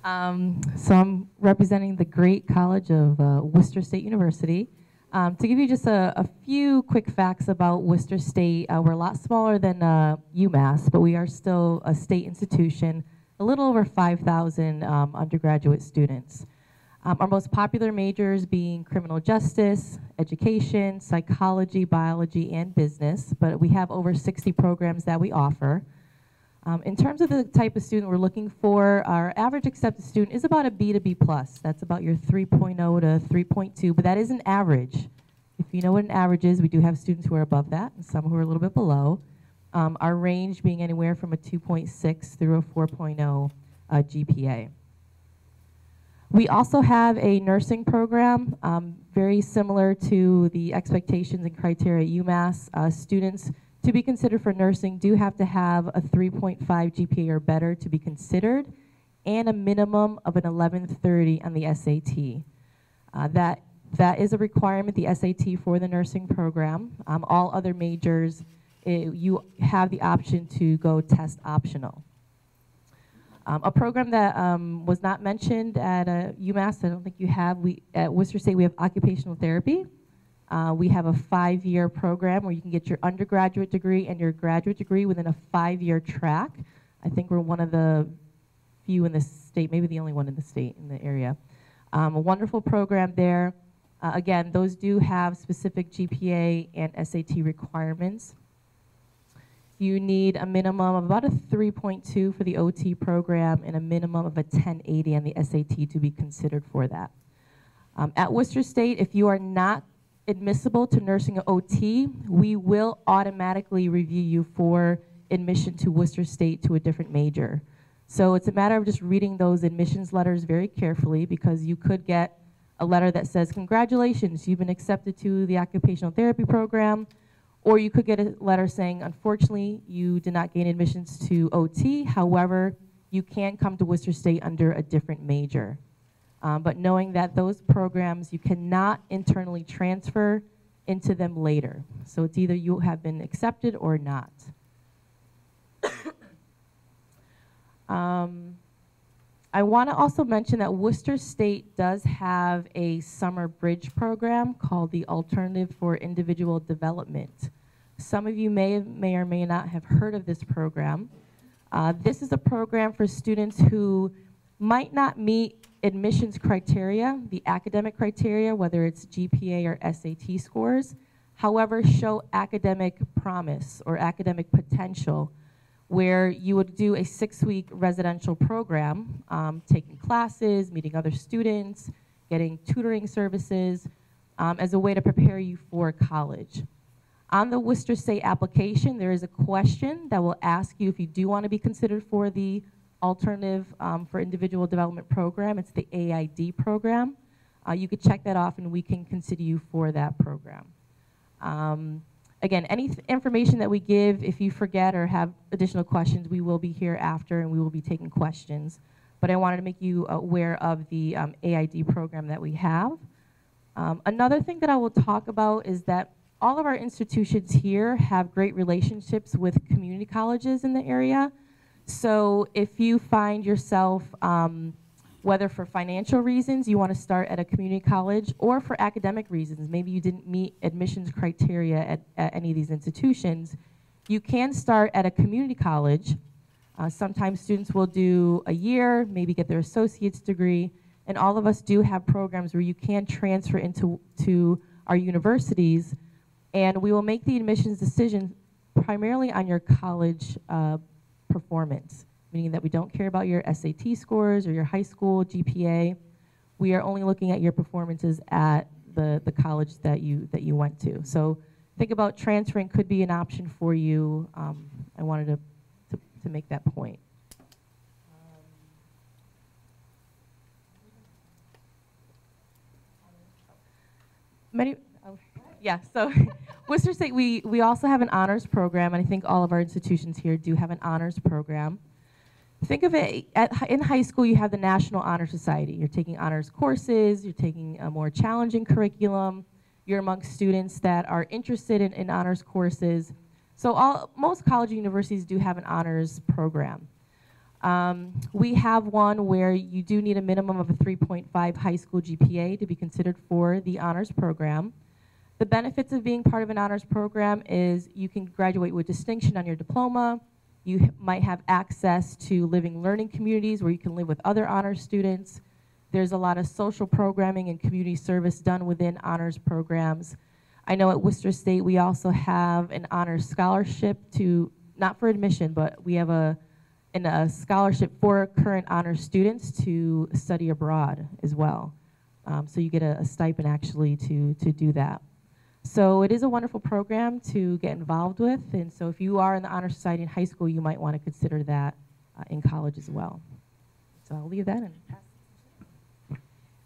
Um, so I'm representing the great college of uh, Worcester State University. Um, to give you just a, a, few quick facts about Worcester State, uh, we're a lot smaller than uh, UMass, but we are still a state institution, a little over 5,000 um, undergraduate students. Um, our most popular majors being criminal justice, education, psychology, biology, and business, but we have over 60 programs that we offer. Um, in terms of the type of student we're looking for, our average accepted student is about a B to B plus. That's about your 3.0 to 3.2, but that is an average. If you know what an average is, we do have students who are above that and some who are a little bit below. Um, our range being anywhere from a 2.6 through a 4.0 uh, GPA. We also have a nursing program, um, very similar to the expectations and criteria at UMass. Uh, students to be considered for nursing do have to have a 3.5 GPA or better to be considered and a minimum of an 1130 on the SAT. Uh, that, that is a requirement, the SAT for the nursing program. Um, all other majors, it, you have the option to go test optional. Um, a program that um, was not mentioned at uh, UMass, I don't think you have, we, at Worcester State we have occupational therapy. Uh, we have a five-year program where you can get your undergraduate degree and your graduate degree within a five-year track. I think we're one of the few in the state, maybe the only one in the state in the area. Um, a wonderful program there. Uh, again, those do have specific GPA and SAT requirements. you need a minimum of about a 3.2 for the OT program and a minimum of a 1080 on the SAT to be considered for that. Um, at Worcester State, if you are not admissible to nursing OT, we will automatically review you for admission to Worcester State to a different major. So it's a matter of just reading those admissions letters very carefully because you could get a letter that says, congratulations, you've been accepted to the occupational therapy program, or you could get a letter saying, unfortunately, you did not gain admissions to OT, however, you can come to Worcester State under a different major. Um, but knowing that those programs, you cannot internally transfer into them later. So it's either you have been accepted or not. Um, I want to also mention that Worcester State does have a summer bridge program called the Alternative for Individual Development. Some of you may, may or may not have heard of this program. Uh, this is a program for students who might not meet admissions criteria, the academic criteria, whether it's GPA or SAT scores, however, show academic promise or academic potential where you would do a six-week residential program, um, taking classes, meeting other students, getting tutoring services um, as a way to prepare you for college. On the Worcester State application, there is a question that will ask you if you do want to be considered for the alternative um, for individual development program. It's the AID program. Uh, you could check that off and we can consider you for that program. Um, again, any information that we give, if you forget or have additional questions, we will be here after and we will be taking questions. But I wanted to make you aware of the um, AID program that we have. Um, another thing that I will talk about is that all of our institutions here have great relationships with community colleges in the area. So if you find yourself um, whether for financial reasons you want to start at a community college or for academic reasons, maybe you didn't meet admissions criteria at, at any of these institutions, you can start at a community college. Uh, sometimes students will do a year, maybe get their associate's degree, and all of us do have programs where you can transfer into to our universities, and we will make the admissions decision primarily on your college uh, performance meaning that we don't care about your SAT scores or your high school GPA. We are only looking at your performances at the, the college that you, that you went to. So think about transferring could be an option for you. Um, I wanted to, to, to, make that point. Many, yeah, so Worcester State, we, we also have an honors program, and I think all of our institutions here do have an honors program. Think of it, at, in high school you have the National Honor Society. You're taking honors courses, you're taking a more challenging curriculum, you're amongst students that are interested in, in honors courses. So all, most college universities do have an honors program. Um, we have one where you do need a minimum of a 3.5 high school GPA to be considered for the honors program. The benefits of being part of an honors program is you can graduate with distinction on your diploma, you might have access to living learning communities where you can live with other honors students. There's a lot of social programming and community service done within honors programs. I know at Worcester State we also have an honors scholarship to, not for admission, but we have a, an, a scholarship for current honors students to study abroad as well. Um, so you get a, a stipend actually to, to do that. So it is a wonderful program to get involved with, and so if you are in the Honor Society in high school, you might want to consider that uh, in college as well. So I'll leave that pass.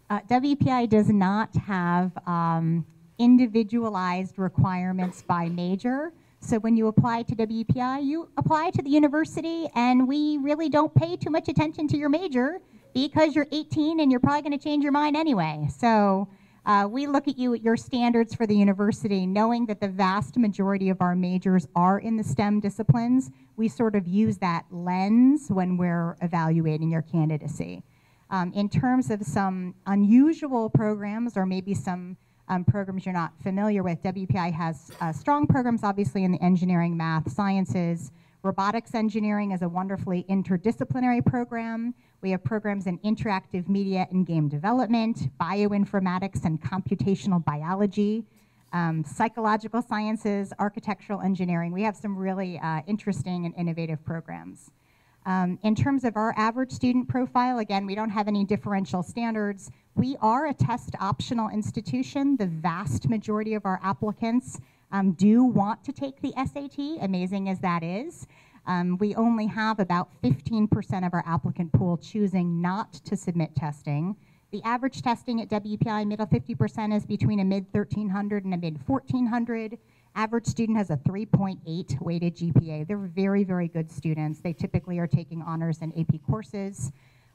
Uh, WPI does not have um, individualized requirements by major. So when you apply to WPI, you apply to the university, and we really don't pay too much attention to your major because you're 18 and you're probably going to change your mind anyway. So uh, we look at you at your standards for the university, knowing that the vast majority of our majors are in the STEM disciplines. We sort of use that lens when we're evaluating your candidacy. Um, in terms of some unusual programs or maybe some um, programs you're not familiar with, WPI has uh, strong programs obviously in the engineering, math, sciences. Robotics engineering is a wonderfully interdisciplinary program. We have programs in interactive media and game development, bioinformatics and computational biology. um, psychological sciences, architectural engineering. We have some really uh, interesting and innovative programs. Um, in terms of our average student profile, again, we don't have any differential standards. We are a test optional institution. The vast majority of our applicants um, do want to take the SAT, amazing as that is. Um, we only have about 15% of our applicant pool choosing not to submit testing. The average testing at WPI middle 50% is between a mid 1300 and a mid 1400. Average student has a 3.8 weighted GPA. They're very, very good students. They typically are taking honors and AP courses.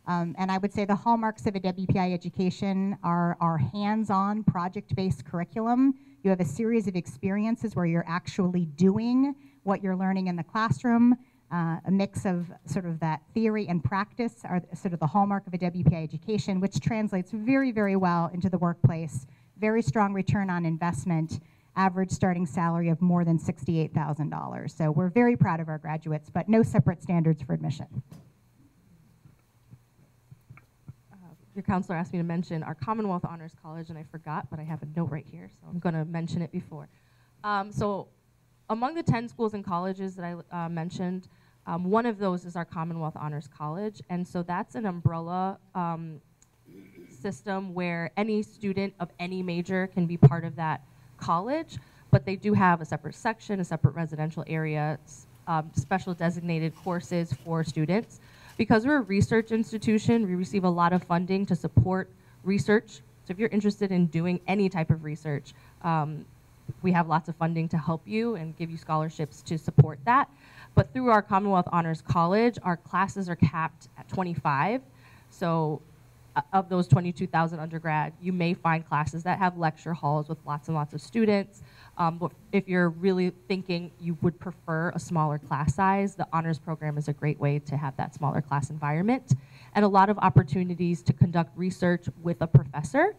Um, and I would say the hallmarks of a WPI education are our hands-on project-based curriculum. You have a series of experiences where you're actually doing what you're learning in the classroom. Uh, a mix of sort of that theory and practice are sort of the hallmark of a WPI education, which translates very, very well into the workplace. Very strong return on investment, average starting salary of more than $68,000. So we're very proud of our graduates, but no separate standards for admission. Your counselor asked me to mention our Commonwealth Honors College, and I forgot, but I have a note right here, so I'm going to mention it before. Um, so among the 10 schools and colleges that I uh, mentioned, um, one of those is our Commonwealth Honors College, and so that's an umbrella um, system where any student of any major can be part of that college, but they do have a separate section, a separate residential area, um, special designated courses for students. Because we're a research institution, we receive a lot of funding to support research. So if you're interested in doing any type of research, um, we have lots of funding to help you and give you scholarships to support that. But through our Commonwealth Honors College, our classes are capped at 25. So uh, of those 22,000 undergrad, you may find classes that have lecture halls with lots and lots of students. Um, if you're really thinking you would prefer a smaller class size, the honors program is a great way to have that smaller class environment and a lot of opportunities to conduct research with a professor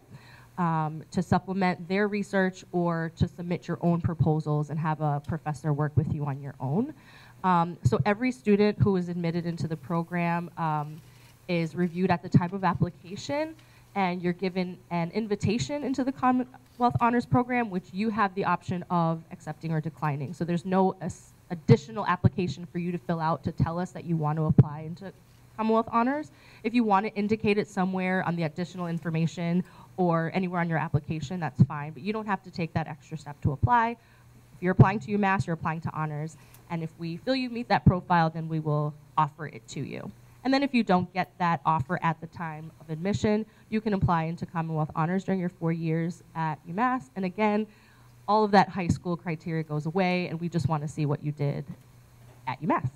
um, to supplement their research or to submit your own proposals and have a professor work with you on your own. Um, so every student who is admitted into the program um, is reviewed at the time of application and you're given an invitation into the Commonwealth Honors Program, which you have the option of accepting or declining. So there's no additional application for you to fill out to tell us that you want to apply into Commonwealth Honors. If you want to indicate it somewhere on the additional information or anywhere on your application, that's fine, but you don't have to take that extra step to apply. If you're applying to UMass, you're applying to honors, and if we feel you meet that profile, then we will offer it to you. And then if you don't get that offer at the time of admission, you can apply into Commonwealth Honors during your four years at UMass. And again, all of that high school criteria goes away, and we just want to see what you did at UMass.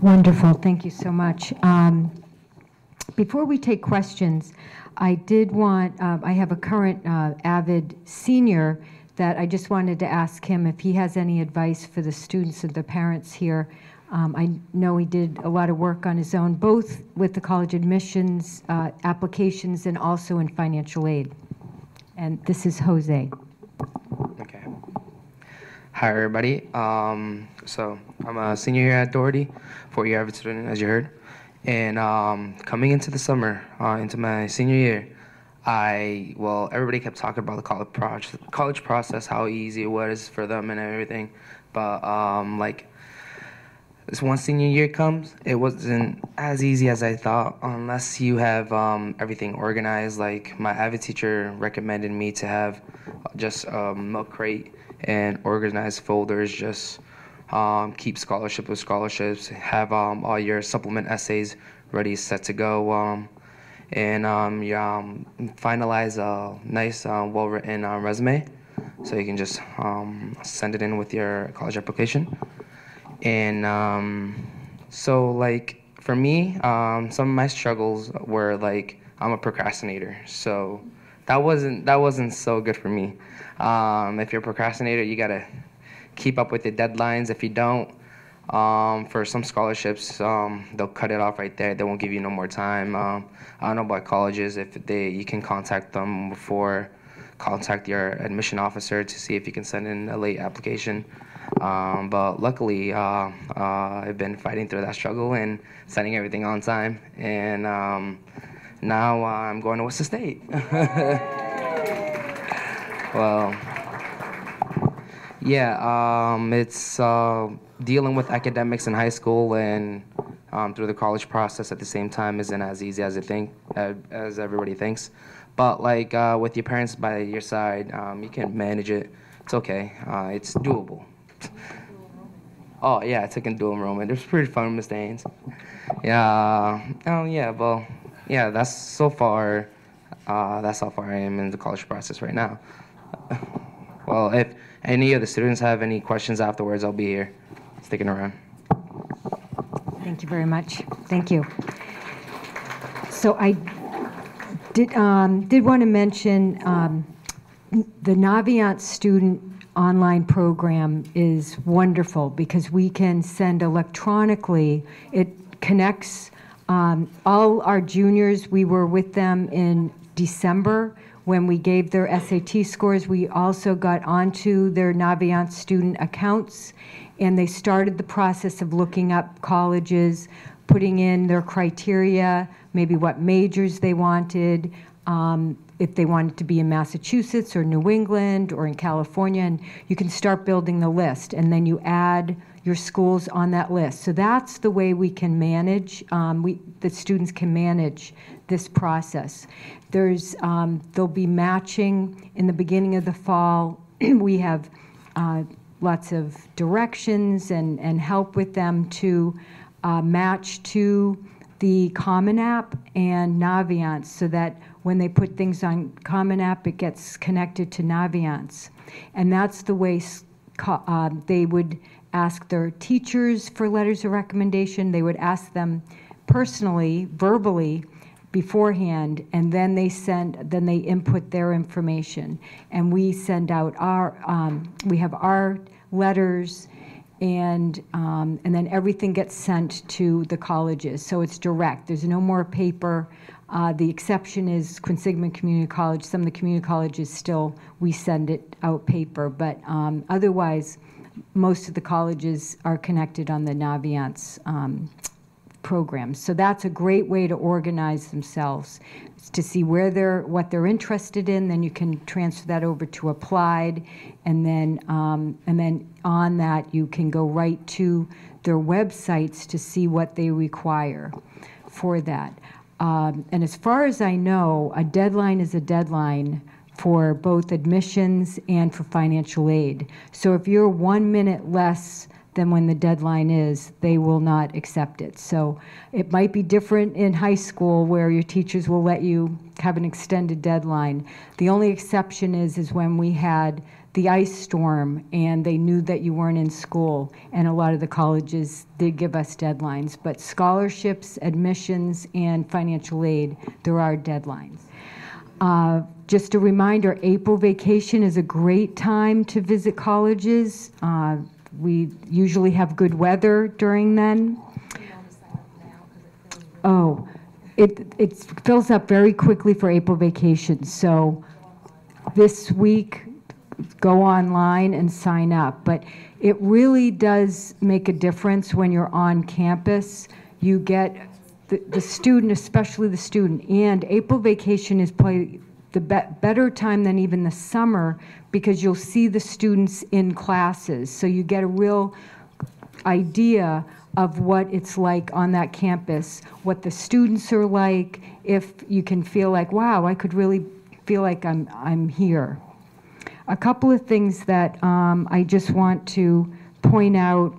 Wonderful, thank you so much. Um, before we take questions, I did want, uh, I have a current uh, avid senior that I just wanted to ask him if he has any advice for the students and the parents here. Um, I know he did a lot of work on his own, both with the college admissions uh, applications and also in financial aid. And this is Jose. Okay. Hi, everybody. Um, so I'm a senior here at Doherty, four-year average student, as you heard. And um, coming into the summer, uh, into my senior year, I well, everybody kept talking about the college process, college process, how easy it was for them and everything. But um, like this one senior year comes, it wasn't as easy as I thought unless you have um, everything organized. Like my AVID teacher recommended me to have just a milk crate and organized folders. Just um, keep scholarship with scholarships. Have um, all your supplement essays ready, set to go um, and um, you um, finalize a nice, uh, well-written uh, resume. So you can just um, send it in with your college application. And um, so, like for me, um, some of my struggles were like I'm a procrastinator. So that wasn't that wasn't so good for me. Um, if you're a procrastinator, you gotta keep up with the deadlines. If you don't, um, for some scholarships, um, they'll cut it off right there. They won't give you no more time. Um, I don't know about colleges if they you can contact them before contact your admission officer to see if you can send in a late application. Um, but luckily, uh, uh, I've been fighting through that struggle and sending everything on time. And um, now uh, I'm going to Worcester State. well, yeah, um, it's uh, dealing with academics in high school and um, through the college process at the same time isn't as easy as think uh, as everybody thinks. But like uh, with your parents by your side, um, you can manage it. It's okay. Uh, it's doable. Oh yeah, I took in dual enrollment. It was pretty fun, Mr. Haynes. Yeah. Oh yeah. Well, yeah. That's so far. Uh, that's how far I am in the college process right now. Well, if any of the students have any questions afterwards, I'll be here, sticking around. Thank you very much. Thank you. So I did, um, did want to mention, um, the Naviance student online program is wonderful because we can send electronically. It connects, um, all our juniors, we were with them in December when we gave their SAT scores. We also got onto their Naviance student accounts and they started the process of looking up colleges, putting in their criteria, maybe what majors they wanted, um, if they wanted to be in Massachusetts or New England or in California, and you can start building the list, and then you add your schools on that list. So that's the way we can manage, um, we, the students can manage this process. There's, um, there'll be matching in the beginning of the fall. we have uh, lots of directions and, and help with them to uh, match to the Common App and Naviance so that when they put things on Common App, it gets connected to Naviance. And that's the way uh, they would ask their teachers for letters of recommendation. They would ask them personally, verbally, beforehand, and then they send, then they input their information, and we send out our, um, we have our letters, and um, and then everything gets sent to the colleges, so it's direct. There's no more paper. Uh, the exception is Quinsigamond Community College. Some of the community colleges still we send it out paper, but um, otherwise, most of the colleges are connected on the Naviance um, programs. So that's a great way to organize themselves to see where they're what they're interested in. Then you can transfer that over to applied, and then um, and then on that you can go right to their websites to see what they require for that. Um, and as far as I know, a deadline is a deadline for both admissions and for financial aid. So if you're one minute less then when the deadline is, they will not accept it. So it might be different in high school where your teachers will let you have an extended deadline. The only exception is is when we had the ice storm and they knew that you weren't in school and a lot of the colleges did give us deadlines but scholarships admissions and financial aid there are deadlines uh, just a reminder april vacation is a great time to visit colleges uh, we usually have good weather during then. Oh, it, it fills up very quickly for April vacation. So this week, go online and sign up. But it really does make a difference when you're on campus. You get the, the student, especially the student, and April vacation is probably the be better time than even the summer because you'll see the students in classes. So you get a real idea of what it's like on that campus, what the students are like, if you can feel like, wow, I could really feel like I'm, I'm here. A couple of things that um, I just want to point out.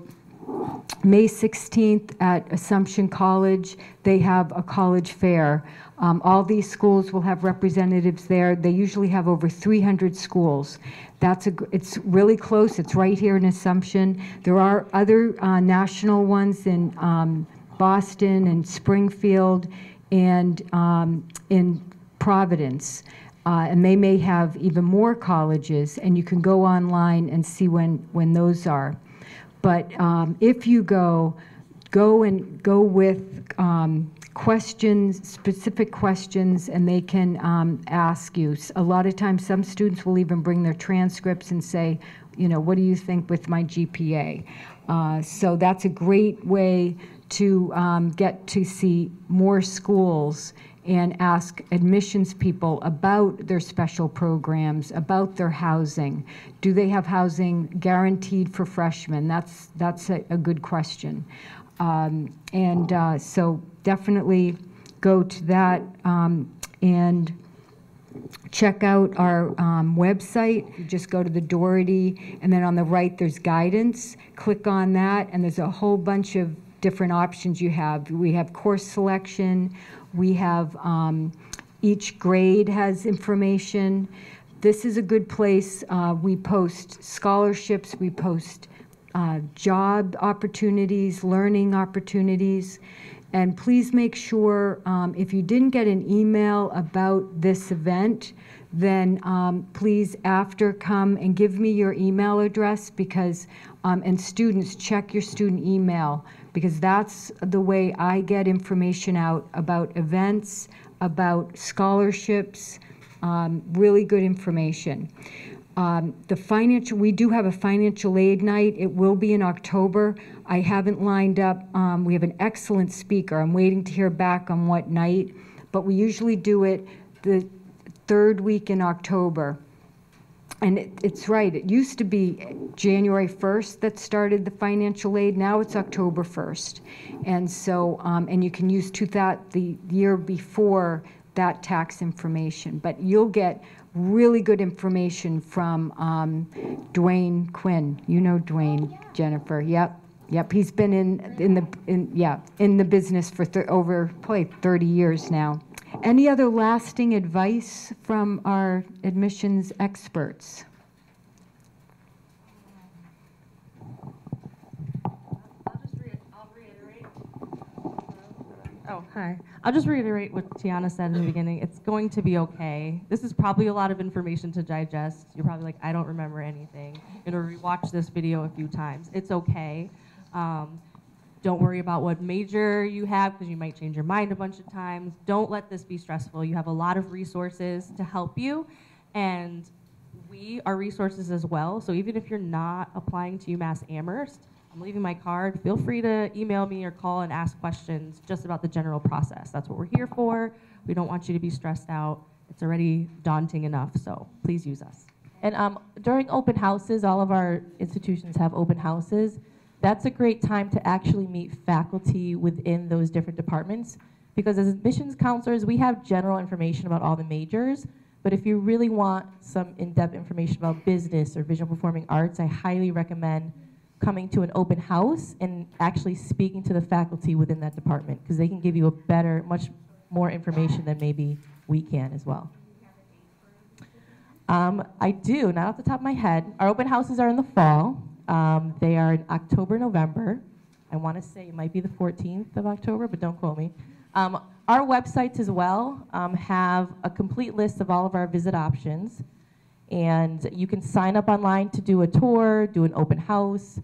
May 16th at Assumption College, they have a college fair. Um, all these schools will have representatives there. They usually have over 300 schools. That's a, it's really close. It's right here in Assumption. There are other uh, national ones in um, Boston and Springfield and um, in Providence. Uh, and they may have even more colleges, and you can go online and see when, when those are. But um, if you go, go and go with um, questions, specific questions, and they can um, ask you. A lot of times, some students will even bring their transcripts and say, you know, what do you think with my GPA? Uh, So that's a great way to um, get to see more schools and ask admissions people about their special programs, about their housing. Do they have housing guaranteed for freshmen? That's, that's a, a good question. Um, and uh, so definitely go to that um, and check out our um, website. You just go to the Doherty, and then on the right, there's guidance. Click on that, and there's a whole bunch of different options you have. We have course selection, we have, um, each grade has information. This is a good place. Uh, We post scholarships, we post uh, job opportunities, learning opportunities. And please make sure, um, if you didn't get an email about this event, then um, please after come and give me your email address because, um, and students, check your student email because that's the way I get information out about events, about scholarships, um, really good information. Um, The financial, we do have a financial aid night. It will be in October. I haven't lined up, um, we have an excellent speaker. I'm waiting to hear back on what night, but we usually do it the third week in October. And it, it's right, it used to be January 1st that started the financial aid, now it's October 1st. And so, um, and you can use two that, the year before that tax information. But you'll get really good information from um, Dwayne Quinn. You know Dwayne, Jennifer, yep. Yep, he's been in, in the, in, yeah, in the business for thir- over, probably 30 years now. Any other lasting advice from our admissions experts? Oh, hi. I'll just reiterate what Tiana said in the beginning. It's going to be okay. This is probably a lot of information to digest. You're probably like, I don't remember anything. You're gonna rewatch this video a few times. It's okay. Um, don't worry about what major you have because you might change your mind a bunch of times. Don't let this be stressful. You have a lot of resources to help you, and we are resources as well. So even if you're not applying to UMass Amherst, I'm leaving my card. Feel free to email me or call and ask questions just about the general process. That's what we're here for. We don't want you to be stressed out. It's already daunting enough, so please use us. And um, during open houses, all of our institutions have open houses. That's a great time to actually meet faculty within those different departments. Because as admissions counselors, we have general information about all the majors. But if you really want some in-depth information about business or visual performing arts, I highly recommend coming to an open house and actually speaking to the faculty within that department because they can give you a better, much more information than maybe we can as well. Um, I do, not off the top of my head. Our open houses are in the fall. Um, they are in October, November. I want to say it might be the 14th of October, but don't quote me. Um, our websites as well um, have a complete list of all of our visit options. And you can sign up online to do a tour, do an open house.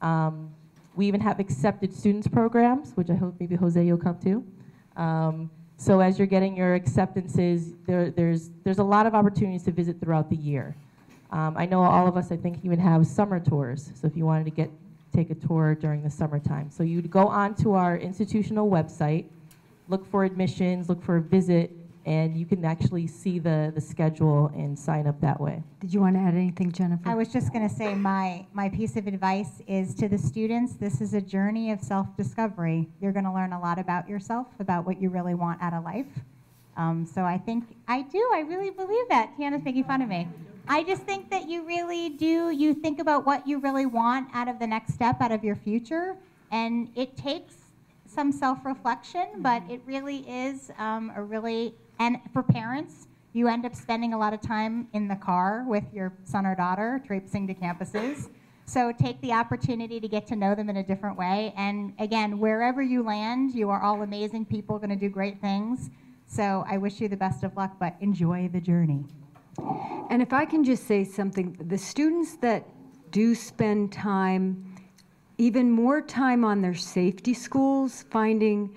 Um, we even have accepted students programs, which I hope maybe Jose you'll come to. Um, so as you're getting your acceptances, there, there's, there's a lot of opportunities to visit throughout the year. Um, I know all of us, I think, even have summer tours. So if you wanted to get, take a tour during the summertime. So you'd go onto our institutional website, look for admissions, look for a visit, and you can actually see the, the schedule and sign up that way. Did you want to add anything, Jennifer? I was just going to say my, my piece of advice is to the students this is a journey of self discovery. You're going to learn a lot about yourself, about what you really want out of life. Um, so I think I do, I really believe that. Tiana's making fun of me. I just think that you really do, you think about what you really want out of the next step, out of your future, and it takes some self reflection, but it really is um, a really, and for parents, you end up spending a lot of time in the car with your son or daughter, traipsing to campuses. So take the opportunity to get to know them in a different way. And again, wherever you land, you are all amazing people, going to do great things. So I wish you the best of luck, but enjoy the journey. And if I can just say something, the students that do spend time, even more time on their safety schools, finding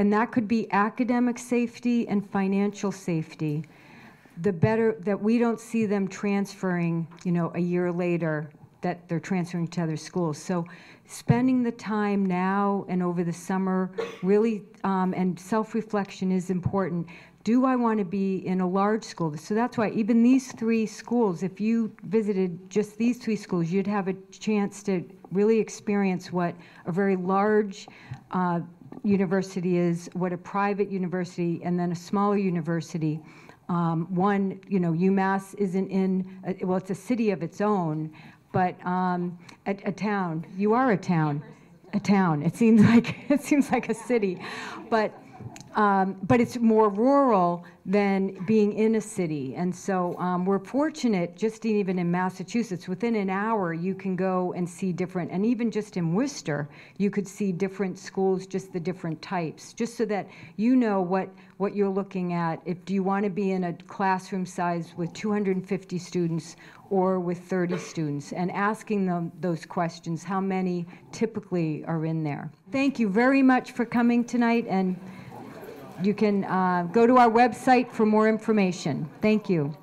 and that could be academic safety and financial safety, the better that we don't see them transferring, you know, a year later, that they're transferring to other schools. So spending the time now and over the summer, really, um, and self-reflection is important. Do I want to be in a large school? So that's why even these three schools, if you visited just these three schools, you'd have a chance to really experience what a very large uh, university is, what a private university, and then a smaller university. Um, one, you know, UMass isn't in, uh, well, it's a city of its own, but um, a, a town. You are a town, a town. It seems like it seems like a city, but um, but it's more rural than being in a city. And so um, we're fortunate, just even in Massachusetts, within an hour you can go and see different, and even just in Worcester, you could see different schools, just the different types, just so that you know what, what you're looking at. If do you want to be in a classroom size with 250 students or with 30 students, and asking them those questions, how many typically are in there. Thank you very much for coming tonight, and you can uh, go to our website for more information. Thank you.